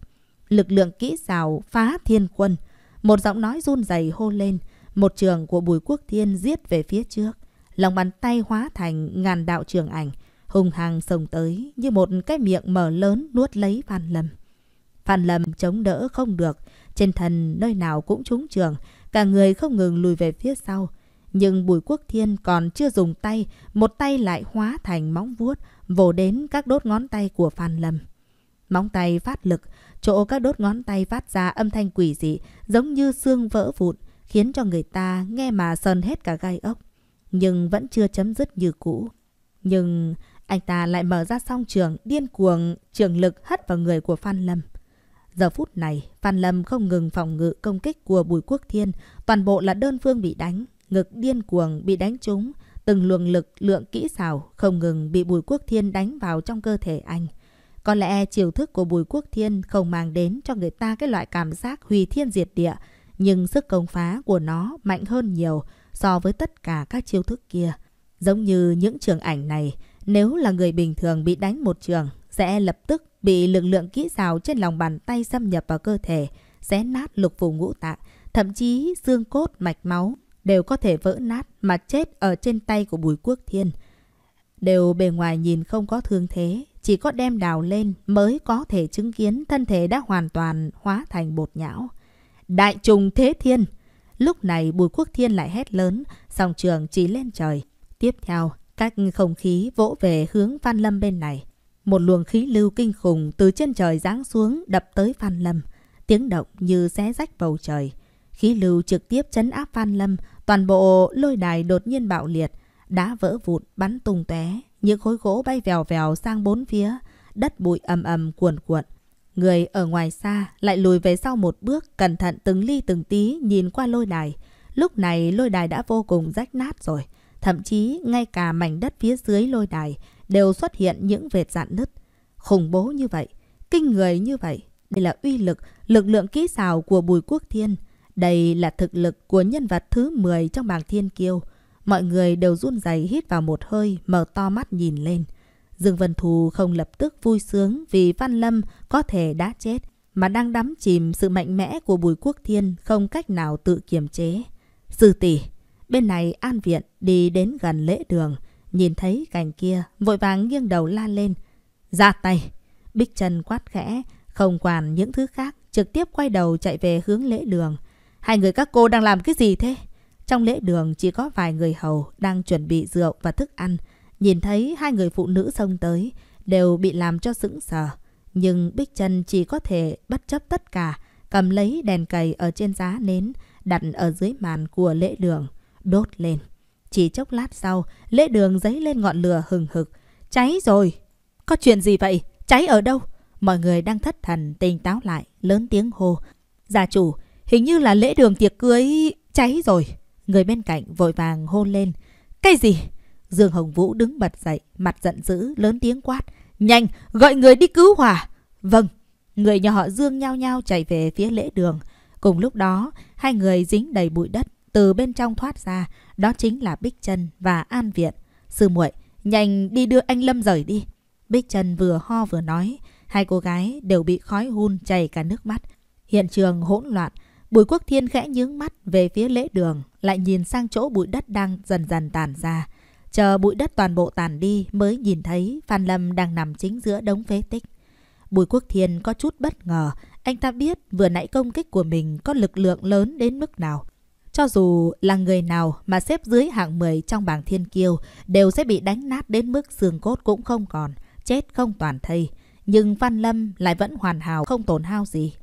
Lực lượng kỹ xào phá thiên quân. Một giọng nói run rẩy hô lên. Một trường của Bùi Quốc Thiên giết về phía trước. Lòng bàn tay hóa thành ngàn đạo trường ảnh. Hùng hăng sông tới như một cái miệng mở lớn nuốt lấy Phan Lâm. Phan Lâm chống đỡ không được. Trên thân nơi nào cũng trúng trường. Cả người không ngừng lùi về phía sau. Nhưng Bùi Quốc Thiên còn chưa dùng tay, một tay lại hóa thành móng vuốt, vồ đến các đốt ngón tay của Phan Lâm. Móng tay phát lực, chỗ các đốt ngón tay phát ra âm thanh quỷ dị, giống như xương vỡ vụn, khiến cho người ta nghe mà sờn hết cả gai ốc. Nhưng vẫn chưa chấm dứt như cũ. Nhưng anh ta lại mở ra song trường, điên cuồng, trường lực hất vào người của Phan Lâm. Giờ phút này, Phan Lâm không ngừng phòng ngự công kích của Bùi Quốc Thiên, toàn bộ là đơn phương bị đánh, ngực điên cuồng bị đánh trúng, từng luồng lực lượng kỹ xảo không ngừng bị Bùi Quốc Thiên đánh vào trong cơ thể anh. Có lẽ chiều thức của Bùi Quốc Thiên không mang đến cho người ta cái loại cảm giác hủy thiên diệt địa, nhưng sức công phá của nó mạnh hơn nhiều so với tất cả các chiêu thức kia. Giống như những trường ảnh này, nếu là người bình thường bị đánh một trường, sẽ lập tức bị lực lượng kỹ xảo trên lòng bàn tay xâm nhập vào cơ thể, xé nát lục phủ ngũ tạng, thậm chí xương cốt, mạch máu đều có thể vỡ nát mà chết ở trên tay của Bùi Quốc Thiên. Đều bề ngoài nhìn không có thương thế, chỉ có đem đào lên mới có thể chứng kiến thân thể đã hoàn toàn hóa thành bột nhão. Đại trùng thế thiên! Lúc này Bùi Quốc Thiên lại hét lớn, song trường chỉ lên trời. Tiếp theo, cách không khí vỗ về hướng văn Lâm bên này. Một luồng khí lưu kinh khủng từ trên trời giáng xuống đập tới Phan Lâm. Tiếng động như xé rách bầu trời. Khí lưu trực tiếp chấn áp Phan Lâm, toàn bộ lôi đài đột nhiên bạo liệt, đá vỡ vụn bắn tung tóe, những khối gỗ bay vèo vèo sang bốn phía, đất bụi ầm ầm cuồn cuộn. Người ở ngoài xa lại lùi về sau một bước, cẩn thận từng ly từng tí nhìn qua lôi đài. Lúc này lôi đài đã vô cùng rách nát rồi. Thậm chí ngay cả mảnh đất phía dưới lôi đài đều xuất hiện những vệt dạn nứt. Khủng bố như vậy, kinh người như vậy. Đây là uy lực, lực lượng kỹ xảo của Bùi Quốc Thiên. Đây là thực lực của nhân vật thứ 10 trong bảng thiên kiêu. Mọi người đều run rẩy hít vào một hơi, mở to mắt nhìn lên. Dương Vân Thù không lập tức vui sướng vì Văn Lâm có thể đã chết, mà đang đắm chìm sự mạnh mẽ của Bùi Quốc Thiên không cách nào tự kiềm chế. Sư tỷ, bên này An Viện đi đến gần lễ đường, nhìn thấy cảnh kia, vội vàng nghiêng đầu la lên. Ra tay! Bích Trần quát khẽ, không quản những thứ khác, trực tiếp quay đầu chạy về hướng lễ đường. Hai người các cô đang làm cái gì thế? Trong lễ đường chỉ có vài người hầu đang chuẩn bị rượu và thức ăn. Nhìn thấy hai người phụ nữ xông tới, đều bị làm cho sững sờ. Nhưng Bích trần chỉ có thể bất chấp tất cả, cầm lấy đèn cầy ở trên giá nến, đặt ở dưới màn của lễ đường, đốt lên. Chỉ chốc lát sau, lễ đường giấy lên ngọn lửa hừng hực. Cháy rồi! Có chuyện gì vậy? Cháy ở đâu? Mọi người đang thất thần, tỉnh táo lại, lớn tiếng hô. Gia chủ, hình như là lễ đường tiệc cưới cháy rồi. Người bên cạnh vội vàng hôn lên. Cái gì? Dương Hồng Vũ đứng bật dậy, mặt giận dữ, lớn tiếng quát. Nhanh, gọi người đi cứu hỏa. Vâng. Người nhà họ Dương nhao nhao chạy về phía lễ đường. Cùng lúc đó, hai người dính đầy bụi đất từ bên trong thoát ra. Đó chính là Bích Trân và An Viện. Sư muội, nhanh đi đưa anh Lâm rời đi. Bích Trân vừa ho vừa nói. Hai cô gái đều bị khói hun chảy cả nước mắt. Hiện trường hỗn loạn. Bùi Quốc Thiên khẽ nhướng mắt về phía lễ đường, lại nhìn sang chỗ bụi đất đang dần dần tàn ra. Chờ bụi đất toàn bộ tàn đi mới nhìn thấy Phan Lâm đang nằm chính giữa đống phế tích. Bùi Quốc Thiên có chút bất ngờ, anh ta biết vừa nãy công kích của mình có lực lượng lớn đến mức nào. Cho dù là người nào mà xếp dưới hạng 10 trong bảng thiên kiêu đều sẽ bị đánh nát đến mức xương cốt cũng không còn, chết không toàn thây. Nhưng văn Lâm lại vẫn hoàn hảo không tổn hao gì.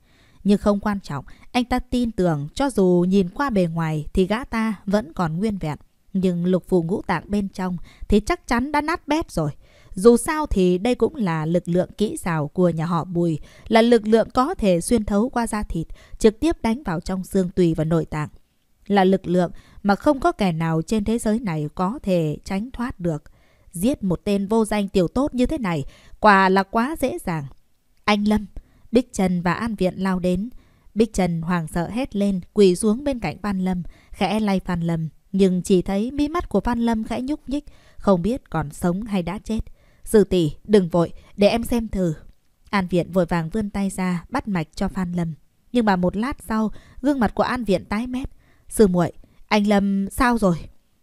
Nhưng không quan trọng, anh ta tin tưởng cho dù nhìn qua bề ngoài thì gã ta vẫn còn nguyên vẹn. Nhưng lục phù ngũ tạng bên trong thì chắc chắn đã nát bét rồi. Dù sao thì đây cũng là lực lượng kỹ xảo của nhà họ Bùi, là lực lượng có thể xuyên thấu qua da thịt, trực tiếp đánh vào trong xương tùy và nội tạng. Là lực lượng mà không có kẻ nào trên thế giới này có thể tránh thoát được. Giết một tên vô danh tiểu tốt như thế này, quả là quá dễ dàng. Anh Lâm, Bích Trần và An Viện lao đến. Bích Trần hoàng sợ hét lên, quỳ xuống bên cạnh Phan Lâm, khẽ lay Phan Lâm. Nhưng chỉ thấy mí mắt của Phan Lâm khẽ nhúc nhích, không biết còn sống hay đã chết. Sư tỷ, đừng vội, để em xem thử. An Viện vội vàng vươn tay ra, bắt mạch cho Phan Lâm. Nhưng mà một lát sau, gương mặt của An Viện tái mét. Sư muội, anh Lâm sao rồi?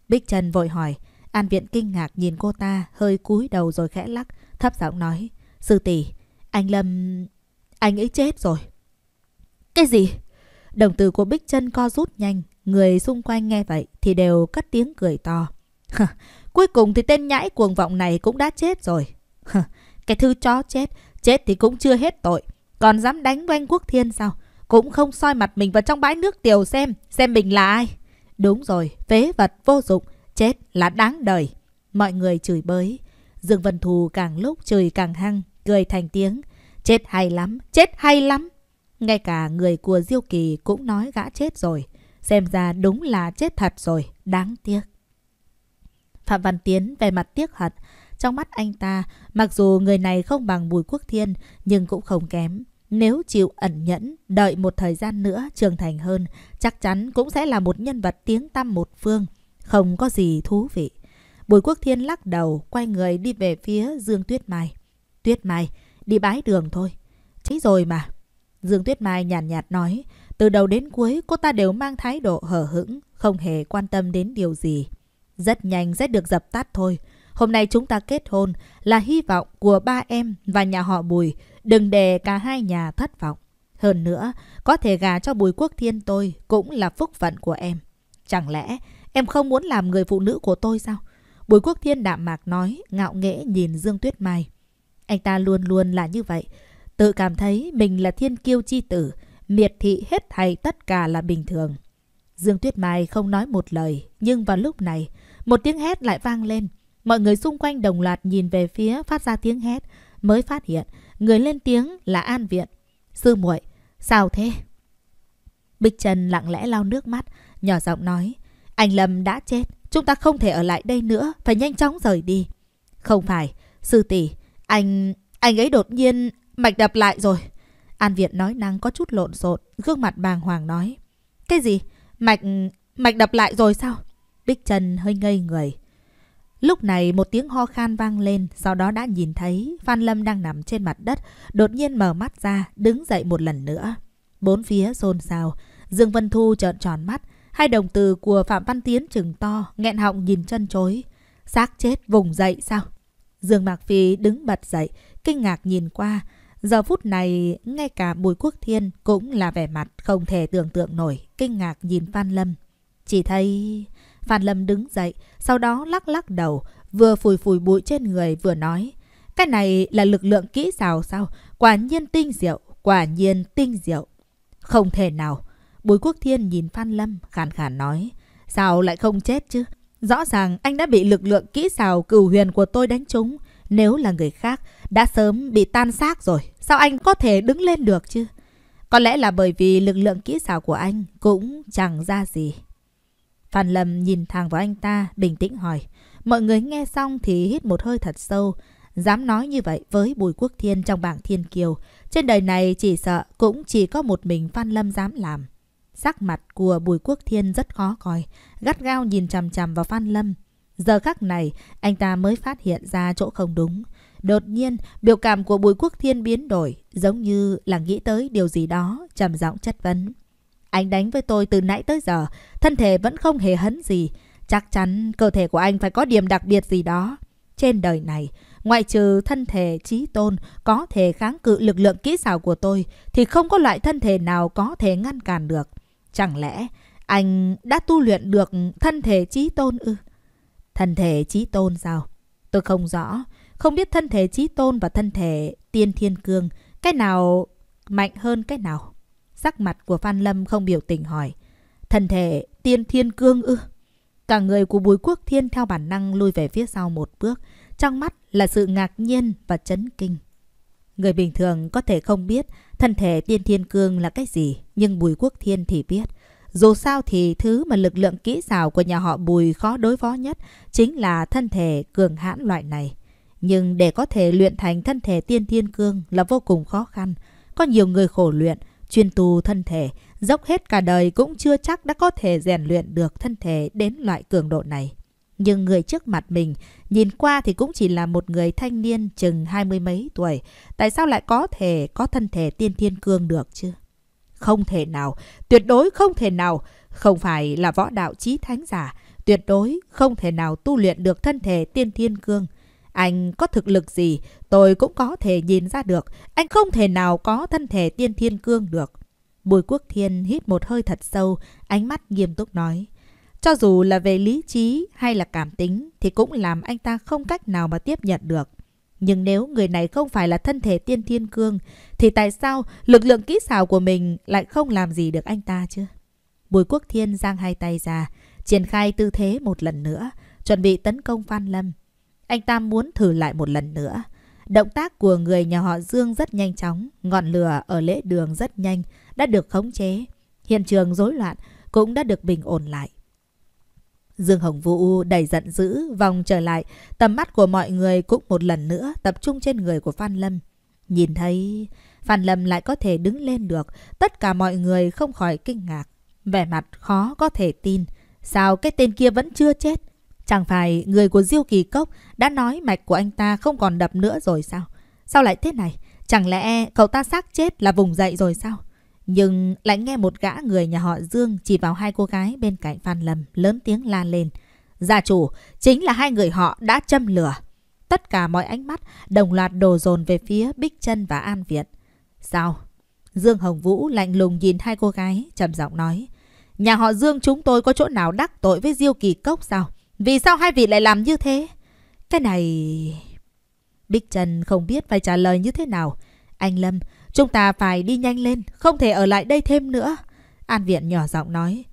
Bích Trần vội hỏi. An Viện kinh ngạc nhìn cô ta, hơi cúi đầu rồi khẽ lắc, thấp giọng nói. Sư tỷ, anh Lâm... Anh ấy chết rồi. Cái gì? Đồng tử của Bích Trân co rút nhanh. Người xung quanh nghe vậy thì đều cất tiếng cười to. Cuối cùng thì tên nhãi cuồng vọng này cũng đã chết rồi. Cái thư chó chết, chết thì cũng chưa hết tội. Còn dám đánh doanh quốc thiên sao? Cũng không soi mặt mình vào trong bãi nước tiểu xem, xem mình là ai. Đúng rồi, phế vật vô dụng, chết là đáng đời. Mọi người chửi bới. Dương Vân Thù càng lúc chửi càng hăng, cười thành tiếng. Chết hay lắm, chết hay lắm. Ngay cả người của Diêu Kỳ cũng nói gã chết rồi. Xem ra đúng là chết thật rồi, đáng tiếc. Phạm Văn Tiến về mặt tiếc hận. Trong mắt anh ta, mặc dù người này không bằng Bùi Quốc Thiên, nhưng cũng không kém. Nếu chịu ẩn nhẫn, đợi một thời gian nữa trưởng thành hơn, chắc chắn cũng sẽ là một nhân vật tiếng tăm một phương. Không có gì thú vị. Bùi Quốc Thiên lắc đầu, quay người đi về phía Dương Tuyết Mai. Tuyết Mai, đi bái đường thôi. Chí rồi mà. Dương Tuyết Mai nhàn nhạt, nhạt nói, Từ đầu đến cuối, cô ta đều mang thái độ hở hững, không hề quan tâm đến điều gì. Rất nhanh sẽ được dập tắt thôi. Hôm nay chúng ta kết hôn là hy vọng của ba em và nhà họ Bùi. Đừng để cả hai nhà thất vọng. Hơn nữa, có thể gà cho Bùi Quốc Thiên tôi cũng là phúc phận của em. Chẳng lẽ em không muốn làm người phụ nữ của tôi sao? Bùi Quốc Thiên đạm mạc nói, ngạo nghễ nhìn Dương Tuyết Mai. Anh ta luôn luôn là như vậy. Tự cảm thấy mình là thiên kiêu chi tử, miệt thị hết thảy tất cả là bình thường. Dương Tuyết Mai không nói một lời, nhưng vào lúc này, một tiếng hét lại vang lên. Mọi người xung quanh đồng loạt nhìn về phía phát ra tiếng hét, mới phát hiện người lên tiếng là An Viện. Sư muội, sao thế? Bích Trần lặng lẽ lau nước mắt, nhỏ giọng nói, anh Lâm đã chết, chúng ta không thể ở lại đây nữa, phải nhanh chóng rời đi. Không phải, sư tỷ, anh... anh ấy đột nhiên mạch đập lại rồi. An Viện nói năng có chút lộn xộn, gương mặt bàng hoàng nói. Cái gì? Mạch... mạch đập lại rồi sao? Bích Trần hơi ngây người. Lúc này một tiếng ho khan vang lên, sau đó đã nhìn thấy Phan Lâm đang nằm trên mặt đất, đột nhiên mở mắt ra, đứng dậy một lần nữa. Bốn phía xôn xao, Dương Vân Thu trợn tròn mắt, hai đồng từ của Phạm Văn Tiến trừng to, nghẹn họng nhìn chân chối. Xác chết vùng dậy sao? Dương Mạc Phi đứng bật dậy, kinh ngạc nhìn qua. Giờ phút này, ngay cả Bùi Quốc Thiên cũng là vẻ mặt không thể tưởng tượng nổi, kinh ngạc nhìn Phan Lâm. Chỉ thấy... Phan Lâm đứng dậy, sau đó lắc lắc đầu, vừa phủi phủi bụi trên người vừa nói. Cái này là lực lượng kỹ xào sao? Quả nhiên tinh diệu, quả nhiên tinh diệu. Không thể nào. Bùi Quốc Thiên nhìn Phan Lâm, khàn khàn nói. Sao lại không chết chứ? Rõ ràng anh đã bị lực lượng kỹ xào cửu huyền của tôi đánh trúng. Nếu là người khác, đã sớm bị tan xác rồi. Sao anh có thể đứng lên được chứ? Có lẽ là bởi vì lực lượng kỹ xảo của anh cũng chẳng ra gì. Phan Lâm nhìn thẳng vào anh ta, bình tĩnh hỏi. Mọi người nghe xong thì hít một hơi thật sâu. Dám nói như vậy với Bùi Quốc Thiên trong bảng Thiên Kiều. Trên đời này chỉ sợ cũng chỉ có một mình Phan Lâm dám làm. Sắc mặt của Bùi Quốc Thiên rất khó coi, gắt gao nhìn chằm chằm vào Phan Lâm. Giờ khắc này, anh ta mới phát hiện ra chỗ không đúng. Đột nhiên, biểu cảm của Bùi Quốc Thiên biến đổi, giống như là nghĩ tới điều gì đó, trầm giọng chất vấn. Anh đánh với tôi từ nãy tới giờ, thân thể vẫn không hề hấn gì. Chắc chắn cơ thể của anh phải có điểm đặc biệt gì đó. Trên đời này, ngoại trừ thân thể trí tôn có thể kháng cự lực lượng kỹ xảo của tôi, thì không có loại thân thể nào có thể ngăn cản được. Chẳng lẽ anh đã tu luyện được thân thể trí tôn ư? Thân thể trí tôn sao? Tôi không rõ. Không biết thân thể trí tôn và thân thể tiên thiên cương, cái nào mạnh hơn cái nào? Sắc mặt của Phan Lâm không biểu tình hỏi. Thân thể tiên thiên cương ư? Cả người của Bùi Quốc Thiên theo bản năng lui về phía sau một bước. Trong mắt là sự ngạc nhiên và chấn kinh. Người bình thường có thể không biết thân thể tiên thiên cương là cái gì, nhưng Bùi Quốc Thiên thì biết. Dù sao thì thứ mà lực lượng kỹ xảo của nhà họ Bùi khó đối phó nhất chính là thân thể cường hãn loại này. Nhưng để có thể luyện thành thân thể tiên thiên cương là vô cùng khó khăn. Có nhiều người khổ luyện, chuyên tu thân thể, dốc hết cả đời cũng chưa chắc đã có thể rèn luyện được thân thể đến loại cường độ này. Nhưng người trước mặt mình, nhìn qua thì cũng chỉ là một người thanh niên chừng hai mươi mấy tuổi. Tại sao lại có thể có thân thể tiên thiên cương được chứ? Không thể nào, tuyệt đối không thể nào. Không phải là võ đạo trí thánh giả, tuyệt đối không thể nào tu luyện được thân thể tiên thiên cương. Anh có thực lực gì, tôi cũng có thể nhìn ra được. Anh không thể nào có thân thể tiên thiên cương được. Bùi Quốc Thiên hít một hơi thật sâu, ánh mắt nghiêm túc nói. Cho dù là về lý trí hay là cảm tính thì cũng làm anh ta không cách nào mà tiếp nhận được. Nhưng nếu người này không phải là thân thể tiên thiên cương thì tại sao lực lượng kỹ xảo của mình lại không làm gì được anh ta chứ? Bùi Quốc Thiên giang hai tay ra, triển khai tư thế một lần nữa, chuẩn bị tấn công Phan Lâm. Anh ta muốn thử lại một lần nữa. Động tác của người nhà họ Dương rất nhanh chóng, ngọn lửa ở lễ đường rất nhanh, đã được khống chế. Hiện trường rối loạn cũng đã được bình ổn lại. Dương Hồng Vũ đầy giận dữ, vòng trở lại, tầm mắt của mọi người cũng một lần nữa tập trung trên người của Phan Lâm. Nhìn thấy Phan Lâm lại có thể đứng lên được, tất cả mọi người không khỏi kinh ngạc. Vẻ mặt khó có thể tin, sao cái tên kia vẫn chưa chết? Chẳng phải người của Diêu Kỳ Cốc đã nói mạch của anh ta không còn đập nữa rồi sao? Sao lại thế này? Chẳng lẽ cậu ta xác chết là vùng dậy rồi sao? Nhưng lại nghe một gã người nhà họ Dương chỉ vào hai cô gái bên cạnh Phan Lâm lớn tiếng la lên. Gia chủ, chính là hai người họ đã châm lửa. Tất cả mọi ánh mắt đồng loạt đổ dồn về phía Bích Trân và An Việt. Sao? Dương Hồng Vũ lạnh lùng nhìn hai cô gái, trầm giọng nói. Nhà họ Dương chúng tôi có chỗ nào đắc tội với Diêu Kỳ Cốc sao? Vì sao hai vị lại làm như thế? Cái này... Bích Trần không biết phải trả lời như thế nào. Anh Lâm, chúng ta phải đi nhanh lên, không thể ở lại đây thêm nữa. An Viện nhỏ giọng nói.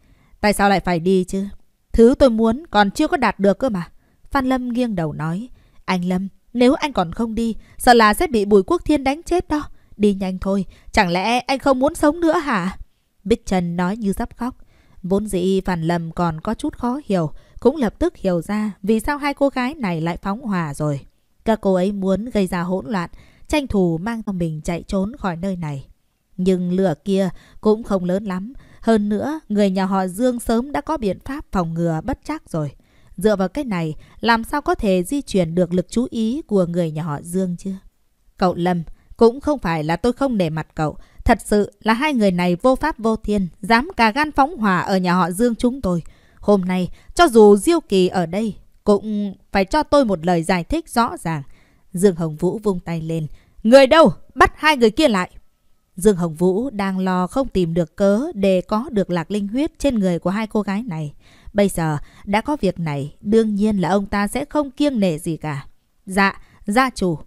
Tại sao lại phải đi chứ? Thứ tôi muốn còn chưa có đạt được cơ mà. Phan Lâm nghiêng đầu nói. Anh Lâm, nếu anh còn không đi, sợ là sẽ bị Bùi Quốc Thiên đánh chết đó. Đi nhanh thôi, chẳng lẽ anh không muốn sống nữa hả? Bích Trần nói như sắp khóc. Vốn dĩ Phan Lâm còn có chút khó hiểu, cũng lập tức hiểu ra vì sao hai cô gái này lại phóng hỏa rồi. Các cô ấy muốn gây ra hỗn loạn, tranh thủ mang cho mình chạy trốn khỏi nơi này. Nhưng lửa kia cũng không lớn lắm. Hơn nữa, người nhà họ Dương sớm đã có biện pháp phòng ngừa bất chắc rồi. Dựa vào cái này, làm sao có thể di chuyển được lực chú ý của người nhà họ Dương chứ? Cậu Lâm, cũng không phải là tôi không để mặt cậu. Thật sự là hai người này vô pháp vô thiên, dám cả gan phóng hỏa ở nhà họ Dương chúng tôi. Hôm nay, cho dù Diêu Kỳ ở đây, cũng phải cho tôi một lời giải thích rõ ràng. Dương Hồng Vũ vung tay lên. Người đâu? Bắt hai người kia lại. Dương Hồng Vũ đang lo không tìm được cớ để có được lạc linh huyết trên người của hai cô gái này. Bây giờ đã có việc này, đương nhiên là ông ta sẽ không kiêng nể gì cả. Dạ, gia chủ.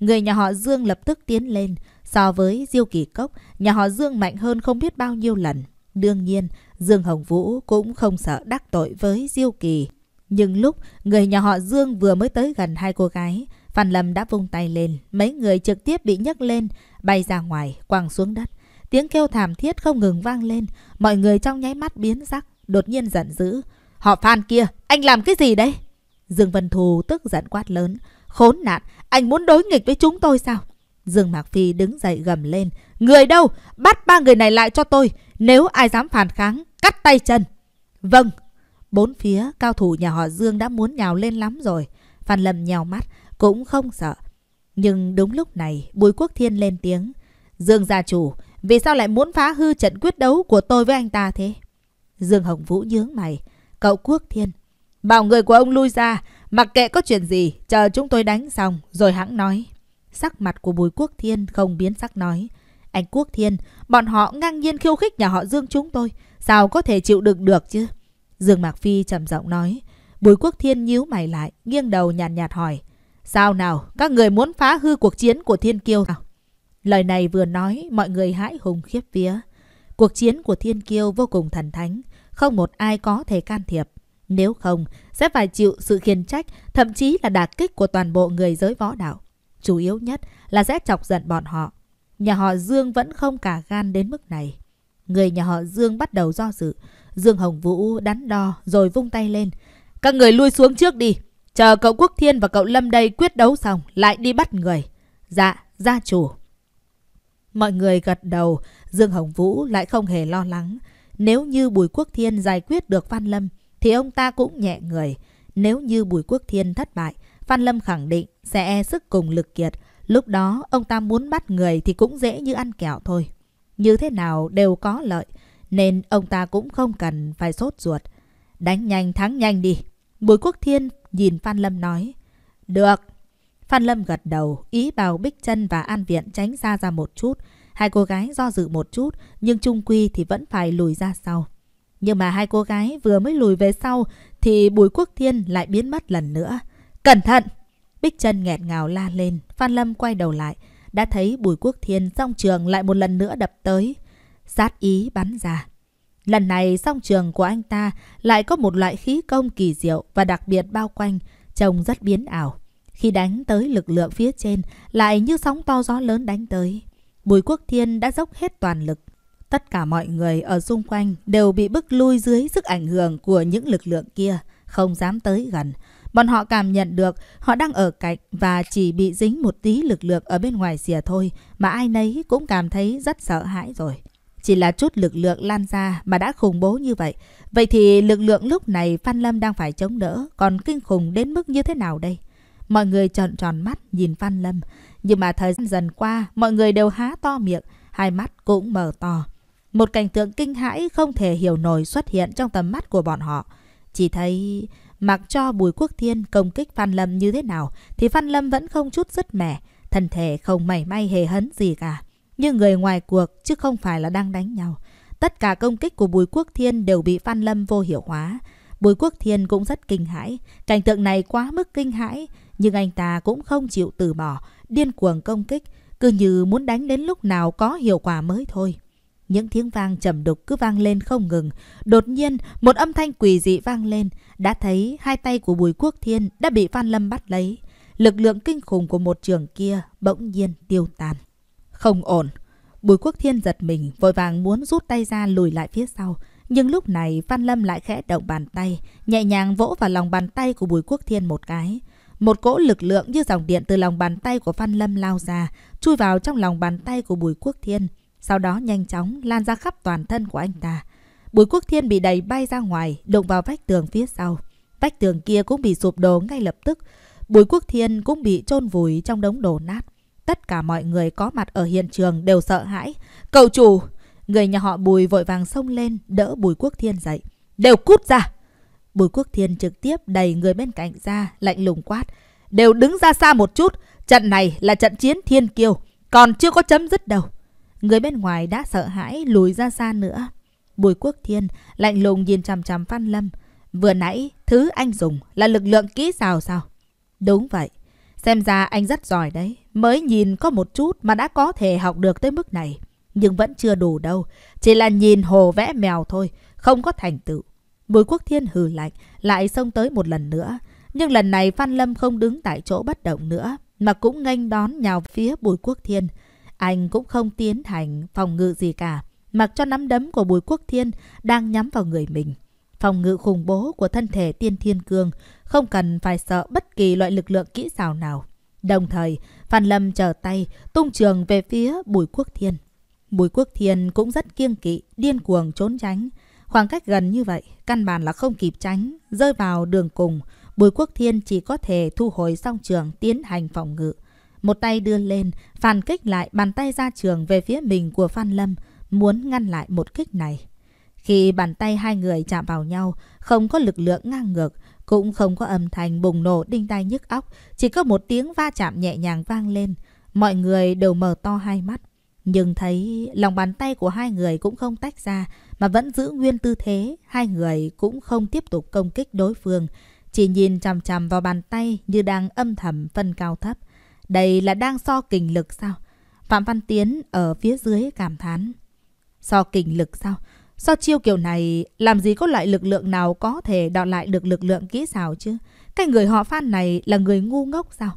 Người nhà họ Dương lập tức tiến lên. So với Diêu Kỳ Cốc, nhà họ Dương mạnh hơn không biết bao nhiêu lần. Đương nhiên, Dương Hồng Vũ cũng không sợ đắc tội với Diêu Kỳ. Nhưng lúc người nhà họ Dương vừa mới tới gần hai cô gái, Phan Lâm đã vung tay lên, mấy người trực tiếp bị nhấc lên, bay ra ngoài, quăng xuống đất. Tiếng kêu thảm thiết không ngừng vang lên, mọi người trong nháy mắt biến sắc, đột nhiên giận dữ. Họ Phan kia, anh làm cái gì đấy? Dương Vân Thù tức giận quát lớn. Khốn nạn, anh muốn đối nghịch với chúng tôi sao? Dương Mạc Phi đứng dậy gầm lên. Người đâu? Bắt ba người này lại cho tôi. Nếu ai dám phản kháng, cắt tay chân. Vâng. Bốn phía cao thủ nhà họ Dương đã muốn nhào lên lắm rồi. Phan Lâm nhào mắt, cũng không sợ. Nhưng đúng lúc này, Bùi Quốc Thiên lên tiếng. Dương gia chủ, vì sao lại muốn phá hư trận quyết đấu của tôi với anh ta thế? Dương Hồng Vũ nhướng mày. Cậu Quốc Thiên, bảo người của ông lui ra, mặc kệ có chuyện gì, chờ chúng tôi đánh xong, rồi hãng nói. Sắc mặt của Bùi Quốc Thiên không biến sắc nói. Anh Quốc Thiên, bọn họ ngang nhiên khiêu khích nhà họ Dương chúng tôi. Sao có thể chịu đựng được chứ? Dương Mạc Phi trầm giọng nói. Bùi Quốc Thiên nhíu mày lại, nghiêng đầu nhàn nhạt, nhạt hỏi. Sao nào, các người muốn phá hư cuộc chiến của Thiên Kiêu nào? Lời này vừa nói, mọi người hãi hùng khiếp vía. Cuộc chiến của Thiên Kiêu vô cùng thần thánh, không một ai có thể can thiệp. Nếu không, sẽ phải chịu sự khiển trách, thậm chí là đả kích của toàn bộ người giới võ đạo. Chủ yếu nhất là sẽ chọc giận bọn họ. Nhà họ Dương vẫn không cả gan đến mức này. Người nhà họ Dương bắt đầu do dự. Dương Hồng Vũ đắn đo rồi vung tay lên. Các người lui xuống trước đi. Chờ cậu Quốc Thiên và cậu Lâm đây quyết đấu xong lại đi bắt người. Dạ, gia chủ. Mọi người gật đầu, Dương Hồng Vũ lại không hề lo lắng. Nếu như Bùi Quốc Thiên giải quyết được Phan Lâm, thì ông ta cũng nhẹ người. Nếu như Bùi Quốc Thiên thất bại, Phan Lâm khẳng định sẽ e sức cùng lực kiệt. Lúc đó, ông ta muốn bắt người thì cũng dễ như ăn kẹo thôi. Như thế nào đều có lợi, nên ông ta cũng không cần phải sốt ruột. Đánh nhanh thắng nhanh đi. Bùi Quốc Thiên nhìn Phan Lâm nói. Được. Phan Lâm gật đầu, ý bảo Bích chân và An Viện tránh xa ra một chút. Hai cô gái do dự một chút, nhưng trung quy thì vẫn phải lùi ra sau. Nhưng mà hai cô gái vừa mới lùi về sau, thì Bùi Quốc Thiên lại biến mất lần nữa. Cẩn thận! Bích Trân nghẹn ngào la lên, Phan Lâm quay đầu lại, đã thấy Bùi Quốc Thiên song trường lại một lần nữa đập tới. Sát ý bắn ra. Lần này song trường của anh ta lại có một loại khí công kỳ diệu và đặc biệt bao quanh, trông rất biến ảo. Khi đánh tới lực lượng phía trên, lại như sóng to gió lớn đánh tới. Bùi Quốc Thiên đã dốc hết toàn lực. Tất cả mọi người ở xung quanh đều bị bức lui dưới sức ảnh hưởng của những lực lượng kia, không dám tới gần. Bọn họ cảm nhận được họ đang ở cạnh và chỉ bị dính một tí lực lượng ở bên ngoài xìa thôi mà ai nấy cũng cảm thấy rất sợ hãi rồi. Chỉ là chút lực lượng lan ra mà đã khủng bố như vậy. Vậy thì lực lượng lúc này Phan Lâm đang phải chống đỡ còn kinh khủng đến mức như thế nào đây? Mọi người tròn tròn mắt nhìn Phan Lâm. Nhưng mà thời gian dần qua mọi người đều há to miệng, hai mắt cũng mở to. Một cảnh tượng kinh hãi không thể hiểu nổi xuất hiện trong tầm mắt của bọn họ. Chỉ thấy mặc cho Bùi Quốc Thiên công kích Phan Lâm như thế nào thì Phan Lâm vẫn không chút dứt mẻ, thân thể không mảy may hề hấn gì cả. Như người ngoài cuộc chứ không phải là đang đánh nhau. Tất cả công kích của Bùi Quốc Thiên đều bị Phan Lâm vô hiệu hóa. Bùi Quốc Thiên cũng rất kinh hãi. Cảnh tượng này quá mức kinh hãi. Nhưng anh ta cũng không chịu từ bỏ, điên cuồng công kích. Cứ như muốn đánh đến lúc nào có hiệu quả mới thôi. Những tiếng vang trầm đục cứ vang lên không ngừng. Đột nhiên, một âm thanh quỷ dị vang lên. Đã thấy hai tay của Bùi Quốc Thiên đã bị Phan Lâm bắt lấy. Lực lượng kinh khủng của một trường kia bỗng nhiên tiêu tan. Không ổn. Bùi Quốc Thiên giật mình, vội vàng muốn rút tay ra lùi lại phía sau. Nhưng lúc này Phan Lâm lại khẽ động bàn tay, nhẹ nhàng vỗ vào lòng bàn tay của Bùi Quốc Thiên một cái. Một cỗ lực lượng như dòng điện từ lòng bàn tay của Phan Lâm lao ra, chui vào trong lòng bàn tay của Bùi Quốc Thiên. Sau đó nhanh chóng lan ra khắp toàn thân của anh ta. Bùi Quốc Thiên bị đẩy bay ra ngoài, đụng vào vách tường phía sau. Vách tường kia cũng bị sụp đổ ngay lập tức. Bùi Quốc Thiên cũng bị chôn vùi trong đống đổ nát. Tất cả mọi người có mặt ở hiện trường đều sợ hãi. Cậu chủ! Người nhà họ Bùi vội vàng xông lên, đỡ Bùi Quốc Thiên dậy. Đều cút ra! Bùi Quốc Thiên trực tiếp đẩy người bên cạnh ra, lạnh lùng quát. Đều đứng ra xa một chút. Trận này là trận chiến thiên kiêu. Còn chưa có chấm dứt đâu. Người bên ngoài đã sợ hãi lùi ra xa nữa. Bùi Quốc Thiên lạnh lùng nhìn chằm chằm Phan Lâm. Vừa nãy, thứ anh dùng là lực lượng kỹ xào sao? Đúng vậy. Xem ra anh rất giỏi đấy. Mới nhìn có một chút mà đã có thể học được tới mức này. Nhưng vẫn chưa đủ đâu. Chỉ là nhìn hồ vẽ mèo thôi. Không có thành tựu. Bùi Quốc Thiên hừ lạnh. Lại xông tới một lần nữa. Nhưng lần này Phan Lâm không đứng tại chỗ bất động nữa. Mà cũng nghênh đón nhào phía Bùi Quốc Thiên. Anh cũng không tiến hành phòng ngự gì cả. Mặc cho nắm đấm của Bùi Quốc Thiên đang nhắm vào người mình. Phòng ngự khủng bố của thân thể tiên thiên cương không cần phải sợ bất kỳ loại lực lượng kỹ xảo nào. Đồng thời, Phan Lâm trở tay tung trường về phía Bùi Quốc Thiên. Bùi Quốc Thiên cũng rất kiêng kỵ, điên cuồng trốn tránh. Khoảng cách gần như vậy, căn bản là không kịp tránh, rơi vào đường cùng. Bùi Quốc Thiên chỉ có thể thu hồi song trường tiến hành phòng ngự. Một tay đưa lên, phản kích lại bàn tay ra trường về phía mình của Phan Lâm, muốn ngăn lại một kích này. Khi bàn tay hai người chạm vào nhau, không có lực lượng ngang ngược, cũng không có âm thanh bùng nổ đinh tai nhức óc, chỉ có một tiếng va chạm nhẹ nhàng vang lên. Mọi người đều mở to hai mắt. Nhưng thấy lòng bàn tay của hai người cũng không tách ra, mà vẫn giữ nguyên tư thế. Hai người cũng không tiếp tục công kích đối phương, chỉ nhìn chằm chằm vào bàn tay như đang âm thầm phân cao thấp. Đây là đang so kình lực sao? Phạm Văn Tiến ở phía dưới cảm thán. So kình lực sao? So chiêu kiểu này, làm gì có loại lực lượng nào có thể đọ lại được lực lượng kỹ xảo chứ? Cái người họ Phan này là người ngu ngốc sao?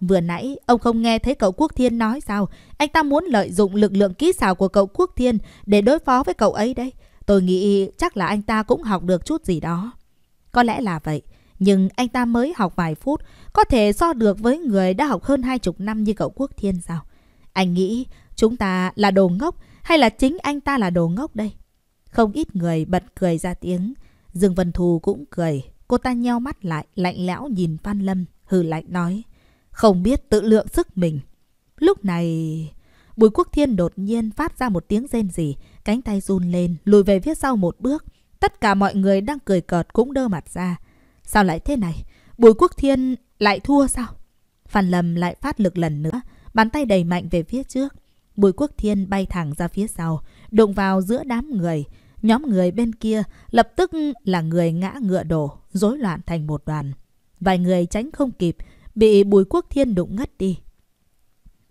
Vừa nãy, ông không nghe thấy cậu Quốc Thiên nói sao? Anh ta muốn lợi dụng lực lượng kỹ xảo của cậu Quốc Thiên để đối phó với cậu ấy đấy. Tôi nghĩ chắc là anh ta cũng học được chút gì đó. Có lẽ là vậy. Nhưng anh ta mới học vài phút, có thể so được với người đã học hơn hai chục năm như cậu Quốc Thiên sao? Anh nghĩ chúng ta là đồ ngốc hay là chính anh ta là đồ ngốc đây? Không ít người bật cười ra tiếng. Dương Vân Thù cũng cười. Cô ta nheo mắt lại, lạnh lẽo nhìn Phan Lâm, hừ lạnh nói. Không biết tự lượng sức mình. Lúc này... Bùi Quốc Thiên đột nhiên phát ra một tiếng rên rỉ, cánh tay run lên, lùi về phía sau một bước. Tất cả mọi người đang cười cợt cũng đơ mặt ra. Sao lại thế này? Bùi Quốc Thiên lại thua sao? Phan Lâm lại phát lực lần nữa, bàn tay đầy mạnh về phía trước. Bùi Quốc Thiên bay thẳng ra phía sau, đụng vào giữa đám người. Nhóm người bên kia lập tức là người ngã ngựa đổ, rối loạn thành một đoàn. Vài người tránh không kịp, bị Bùi Quốc Thiên đụng ngất đi.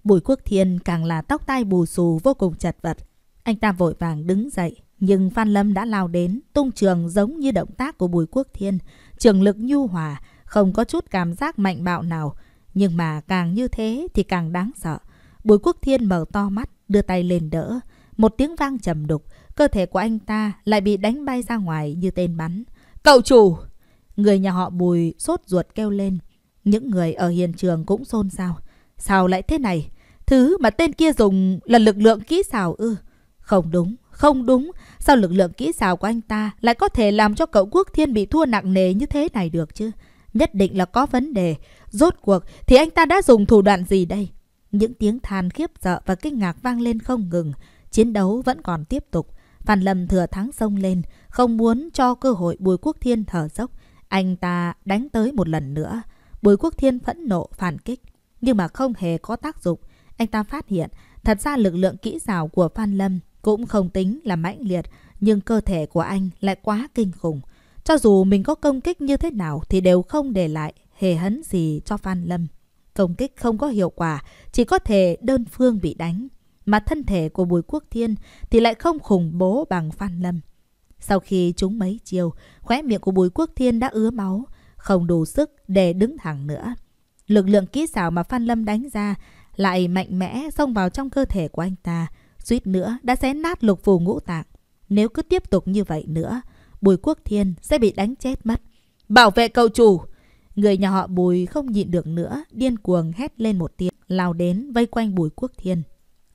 Bùi Quốc Thiên càng là tóc tai bù xù vô cùng chật vật. Anh ta vội vàng đứng dậy, nhưng Phan Lâm đã lao đến, tung trường giống như động tác của Bùi Quốc Thiên. Trường lực nhu hòa, không có chút cảm giác mạnh bạo nào. Nhưng mà càng như thế thì càng đáng sợ. Bùi Quốc Thiên mở to mắt, đưa tay lên đỡ. Một tiếng vang trầm đục, cơ thể của anh ta lại bị đánh bay ra ngoài như tên bắn. Cậu chủ! Người nhà họ Bùi sốt ruột kêu lên. Những người ở hiện trường cũng xôn xao. Sao lại thế này? Thứ mà tên kia dùng là lực lượng kỹ xảo ư? Không đúng, không đúng. Sao lực lượng kỹ xảo của anh ta lại có thể làm cho cậu Quốc Thiên bị thua nặng nề như thế này được chứ? Nhất định là có vấn đề. Rốt cuộc thì anh ta đã dùng thủ đoạn gì đây? Những tiếng than khiếp sợ và kinh ngạc vang lên không ngừng. Chiến đấu vẫn còn tiếp tục. Phan Lâm thừa thắng sông lên, không muốn cho cơ hội Bùi Quốc Thiên thở dốc. Anh ta đánh tới một lần nữa. Bùi Quốc Thiên phẫn nộ phản kích, nhưng mà không hề có tác dụng. Anh ta phát hiện, thật ra lực lượng kỹ xảo của Phan Lâm cũng không tính là mãnh liệt, nhưng cơ thể của anh lại quá kinh khủng. Cho dù mình có công kích như thế nào thì đều không để lại hề hấn gì cho Phan Lâm. Công kích không có hiệu quả, chỉ có thể đơn phương bị đánh. Mà thân thể của Bùi Quốc Thiên thì lại không khủng bố bằng Phan Lâm. Sau khi chúng mấy chiều, khóe miệng của Bùi Quốc Thiên đã ứa máu, không đủ sức để đứng thẳng nữa. Lực lượng kỹ xảo mà Phan Lâm đánh ra lại mạnh mẽ xông vào trong cơ thể của anh ta, suýt nữa đã xé nát lục phù ngũ tạng. Nếu cứ tiếp tục như vậy nữa, Bùi Quốc Thiên sẽ bị đánh chết mất. Bảo vệ cầu chủ! Người nhà họ Bùi không nhịn được nữa, điên cuồng hét lên một tiếng, lao đến vây quanh Bùi Quốc Thiên.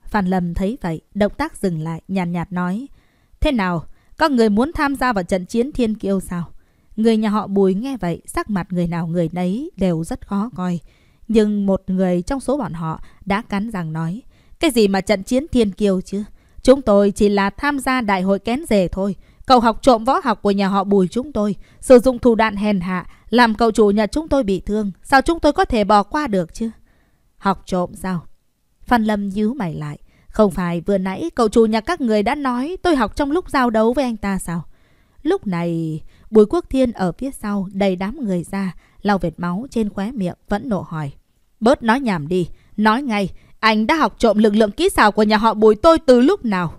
Phan Lâm thấy vậy, động tác dừng lại, nhàn nhạt, nhạt nói. Thế nào, các người muốn tham gia vào trận chiến thiên kiêu sao? Người nhà họ Bùi nghe vậy, sắc mặt người nào người nấy đều rất khó coi. Nhưng một người trong số bọn họ đã cắn răng nói. Cái gì mà trận chiến thiên kiều chứ? Chúng tôi chỉ là tham gia đại hội kén rể thôi. Cậu học trộm võ học của nhà họ Bùi chúng tôi, sử dụng thủ đoạn hèn hạ, làm cậu chủ nhà chúng tôi bị thương. Sao chúng tôi có thể bỏ qua được chứ? Học trộm sao? Phan Lâm nhíu mày lại. Không phải vừa nãy cậu chủ nhà các người đã nói tôi học trong lúc giao đấu với anh ta sao? Lúc này, Bùi Quốc Thiên ở phía sau đầy đám người ra, lau vệt máu trên khóe miệng, vẫn nộ hỏi. Bớt nói nhảm đi, nói ngay, anh đã học trộm lực lượng kỹ xảo của nhà họ Bùi tôi từ lúc nào?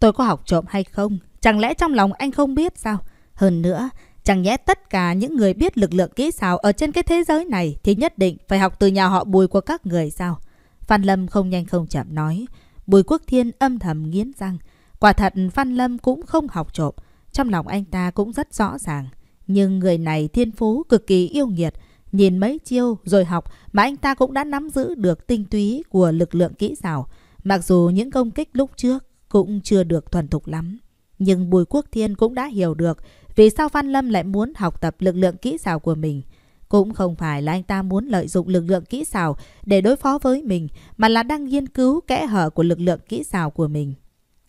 Tôi có học trộm hay không? Chẳng lẽ trong lòng anh không biết sao? Hơn nữa, chẳng nhẽ tất cả những người biết lực lượng kỹ xảo ở trên cái thế giới này thì nhất định phải học từ nhà họ Bùi của các người sao? Phan Lâm không nhanh không chậm nói. Bùi Quốc Thiên âm thầm nghiến răng. Quả thật Phan Lâm cũng không học trộm. Trong lòng anh ta cũng rất rõ ràng. Nhưng người này thiên phú cực kỳ yêu nghiệt. Nhìn mấy chiêu rồi học mà anh ta cũng đã nắm giữ được tinh túy của lực lượng kỹ xảo. Mặc dù những công kích lúc trước cũng chưa được thuần thục lắm. Nhưng Bùi Quốc Thiên cũng đã hiểu được vì sao Phan Lâm lại muốn học tập lực lượng kỹ xảo của mình. Cũng không phải là anh ta muốn lợi dụng lực lượng kỹ xảo để đối phó với mình, mà là đang nghiên cứu kẽ hở của lực lượng kỹ xảo của mình.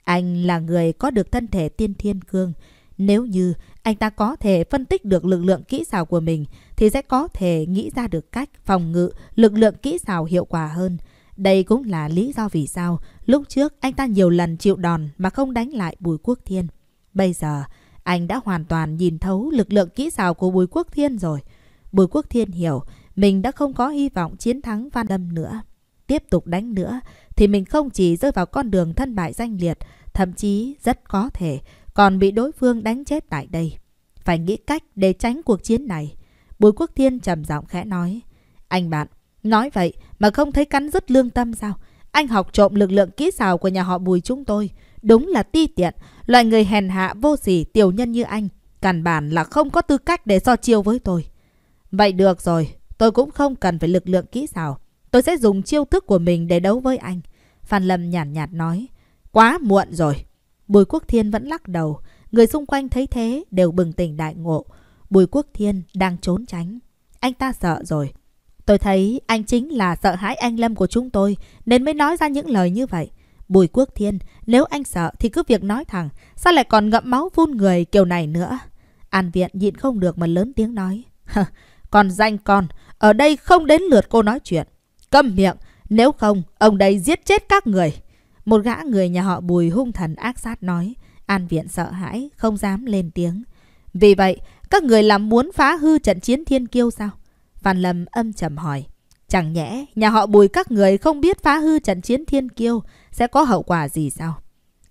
Anh là người có được thân thể tiên thiên cương. Nếu như anh ta có thể phân tích được lực lượng kỹ xảo của mình, thì sẽ có thể nghĩ ra được cách phòng ngự lực lượng kỹ xảo hiệu quả hơn. Đây cũng là lý do vì sao lúc trước anh ta nhiều lần chịu đòn mà không đánh lại Bùi Quốc Thiên. Bây giờ, anh đã hoàn toàn nhìn thấu lực lượng kỹ xảo của Bùi Quốc Thiên rồi. Bùi Quốc Thiên hiểu mình đã không có hy vọng chiến thắng Văn Lâm nữa. Tiếp tục đánh nữa thì mình không chỉ rơi vào con đường thân bại danh liệt, thậm chí rất có thể còn bị đối phương đánh chết tại đây. Phải nghĩ cách để tránh cuộc chiến này. Bùi Quốc Thiên trầm giọng khẽ nói. Anh bạn, nói vậy mà không thấy cắn rứt lương tâm sao? Anh học trộm lực lượng kỹ xảo của nhà họ Bùi chúng tôi. Đúng là ti tiện, loại người hèn hạ vô sỉ tiểu nhân như anh. Càn bản là không có tư cách để so chiêu với tôi. Vậy được rồi, tôi cũng không cần phải lực lượng kỹ xảo. Tôi sẽ dùng chiêu thức của mình để đấu với anh. Phan Lâm nhàn nhạt, nhạt nói. Quá muộn rồi. Bùi Quốc Thiên vẫn lắc đầu. Người xung quanh thấy thế đều bừng tỉnh đại ngộ. Bùi Quốc Thiên đang trốn tránh. Anh ta sợ rồi. Tôi thấy anh chính là sợ hãi anh Lâm của chúng tôi nên mới nói ra những lời như vậy. Bùi Quốc Thiên, nếu anh sợ thì cứ việc nói thẳng. Sao lại còn ngậm máu phun người kiểu này nữa? An Viện nhịn không được mà lớn tiếng nói. Còn danh con, ở đây không đến lượt cô nói chuyện. Câm miệng, nếu không, ông đây giết chết các người. Một gã người nhà họ Bùi hung thần ác sát nói. An Viện sợ hãi, không dám lên tiếng. Vì vậy, các người làm muốn phá hư trận chiến thiên kiêu sao? Phan Lâm âm trầm hỏi. Chẳng nhẽ nhà họ Bùi các người không biết phá hư trận chiến thiên kiêu sẽ có hậu quả gì sao?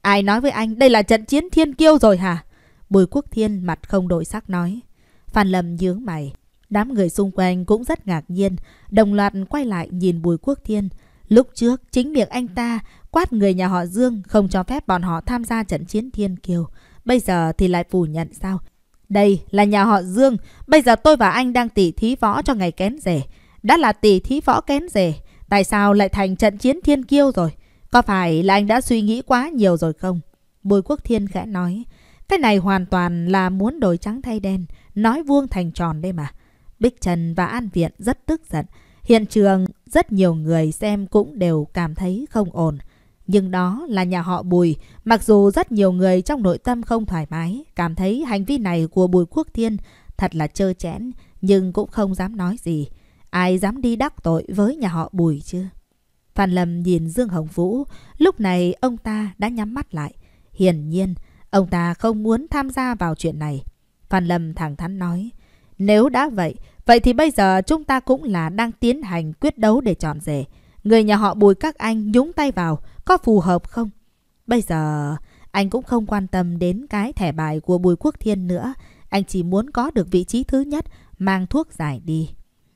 Ai nói với anh đây là trận chiến thiên kiêu rồi hả? Bùi Quốc Thiên mặt không đổi sắc nói. Phan Lâm nhướng mày. Đám người xung quanh cũng rất ngạc nhiên, đồng loạt quay lại nhìn Bùi Quốc Thiên. Lúc trước, chính miệng anh ta quát người nhà họ Dương không cho phép bọn họ tham gia trận chiến thiên kiều. Bây giờ thì lại phủ nhận sao? Đây là nhà họ Dương, bây giờ tôi và anh đang tỉ thí võ cho ngày kén rể. Đã là tỉ thí võ kén rể, tại sao lại thành trận chiến thiên kiêu rồi? Có phải là anh đã suy nghĩ quá nhiều rồi không? Bùi Quốc Thiên khẽ nói, cái này hoàn toàn là muốn đổi trắng thay đen, nói vuông thành tròn đây mà. Bích Trần và An Viện rất tức giận. Hiện trường rất nhiều người xem cũng đều cảm thấy không ổn. Nhưng đó là nhà họ Bùi, mặc dù rất nhiều người trong nội tâm không thoải mái, cảm thấy hành vi này của Bùi Quốc Thiên thật là trơ chẽn, nhưng cũng không dám nói gì. Ai dám đi đắc tội với nhà họ Bùi chứ? Phan Lâm nhìn Dương Hồng Vũ, lúc này ông ta đã nhắm mắt lại. Hiển nhiên, ông ta không muốn tham gia vào chuyện này. Phan Lâm thẳng thắn nói, nếu đã vậy, vậy thì bây giờ chúng ta cũng là đang tiến hành quyết đấu để chọn rể. Người nhà họ Bùi các anh nhúng tay vào, có phù hợp không? Bây giờ, anh cũng không quan tâm đến cái thẻ bài của Bùi Quốc Thiên nữa. Anh chỉ muốn có được vị trí thứ nhất, mang thuốc giải đi.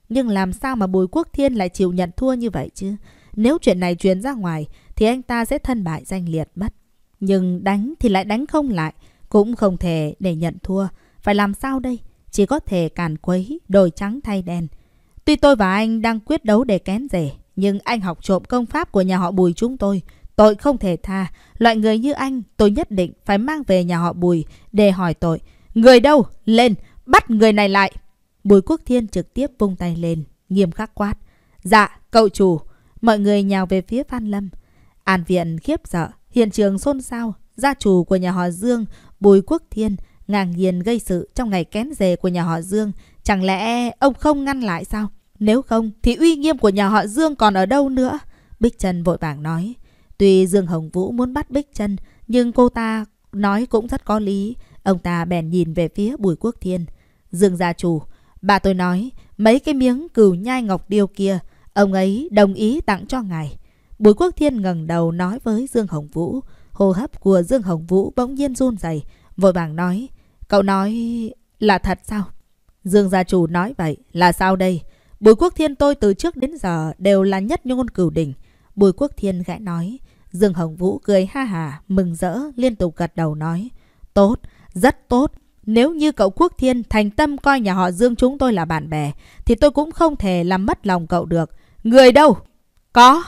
Nhưng làm sao mà Bùi Quốc Thiên lại chịu nhận thua như vậy chứ? Nếu chuyện này truyền ra ngoài, thì anh ta sẽ thân bại danh liệt mất. Nhưng đánh thì lại đánh không lại, cũng không thể để nhận thua. Phải làm sao đây? Chỉ có thể càn quấy, đổi trắng thay đen. Tuy tôi và anh đang quyết đấu để kén rể, nhưng anh học trộm công pháp của nhà họ Bùi chúng tôi. Tội không thể tha. Loại người như anh, tôi nhất định phải mang về nhà họ Bùi để hỏi tội. Người đâu? Lên! Bắt người này lại! Bùi Quốc Thiên trực tiếp vung tay lên, nghiêm khắc quát. Dạ, cậu chủ! Mọi người nhào về phía Phan Lâm. An viện khiếp sợ, hiện trường xôn xao. Gia chủ của nhà họ Dương, Bùi Quốc Thiên, ngang nhiên gây sự trong ngày kén rề của nhà họ Dương. Chẳng lẽ ông không ngăn lại sao? Nếu không thì uy nghiêm của nhà họ Dương còn ở đâu nữa? Bích Trân vội vàng nói. Tuy Dương Hồng Vũ muốn bắt Bích Trân, nhưng cô ta nói cũng rất có lý. Ông ta bèn nhìn về phía Bùi Quốc Thiên. Dương gia chủ, bà tôi nói, mấy cái miếng cừu nhai ngọc điêu kia, ông ấy đồng ý tặng cho ngài. Bùi Quốc Thiên ngẩng đầu nói với Dương Hồng Vũ. Hô hấp của Dương Hồng Vũ bỗng nhiên run rẩy, vội vàng nói, cậu nói là thật sao? Dương gia chủ nói vậy, là sao đây? Bùi Quốc Thiên tôi từ trước đến giờ đều là nhất ngôn cửu đỉnh. Bùi Quốc Thiên gãi nói. Dương Hồng Vũ cười ha hà, mừng rỡ, liên tục gật đầu nói. Tốt, rất tốt. Nếu như cậu Quốc Thiên thành tâm coi nhà họ Dương chúng tôi là bạn bè, thì tôi cũng không thể làm mất lòng cậu được. Người đâu? Có.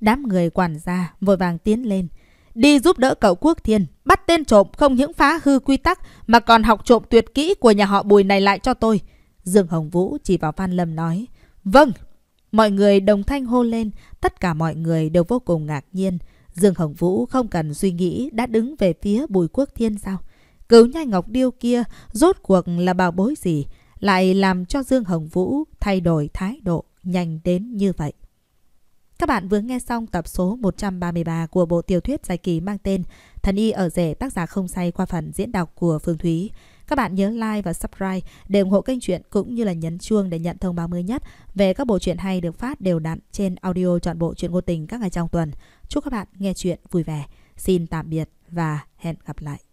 Đám người quản gia vội vàng tiến lên. Đi giúp đỡ cậu Quốc Thiên, bắt tên trộm không những phá hư quy tắc mà còn học trộm tuyệt kỹ của nhà họ Bùi này lại cho tôi. Dương Hồng Vũ chỉ vào Phan Lâm nói. Vâng. Mọi người đồng thanh hô lên. Tất cả mọi người đều vô cùng ngạc nhiên. Dương Hồng Vũ không cần suy nghĩ đã đứng về phía Bùi Quốc Thiên sao? Cứu nhai ngọc điêu kia, rốt cuộc là bảo bối gì? Lại làm cho Dương Hồng Vũ thay đổi thái độ nhanh đến như vậy. Các bạn vừa nghe xong tập số 133 của bộ tiểu thuyết dài kỳ mang tên Thần Y ở rể tác giả không say qua phần diễn đọc của Phương Thúy. Các bạn nhớ like và subscribe để ủng hộ kênh truyện cũng như là nhấn chuông để nhận thông báo mới nhất về các bộ truyện hay được phát đều đặn trên audio chọn bộ truyện ngôn tình các ngày trong tuần. Chúc các bạn nghe truyện vui vẻ. Xin tạm biệt và hẹn gặp lại.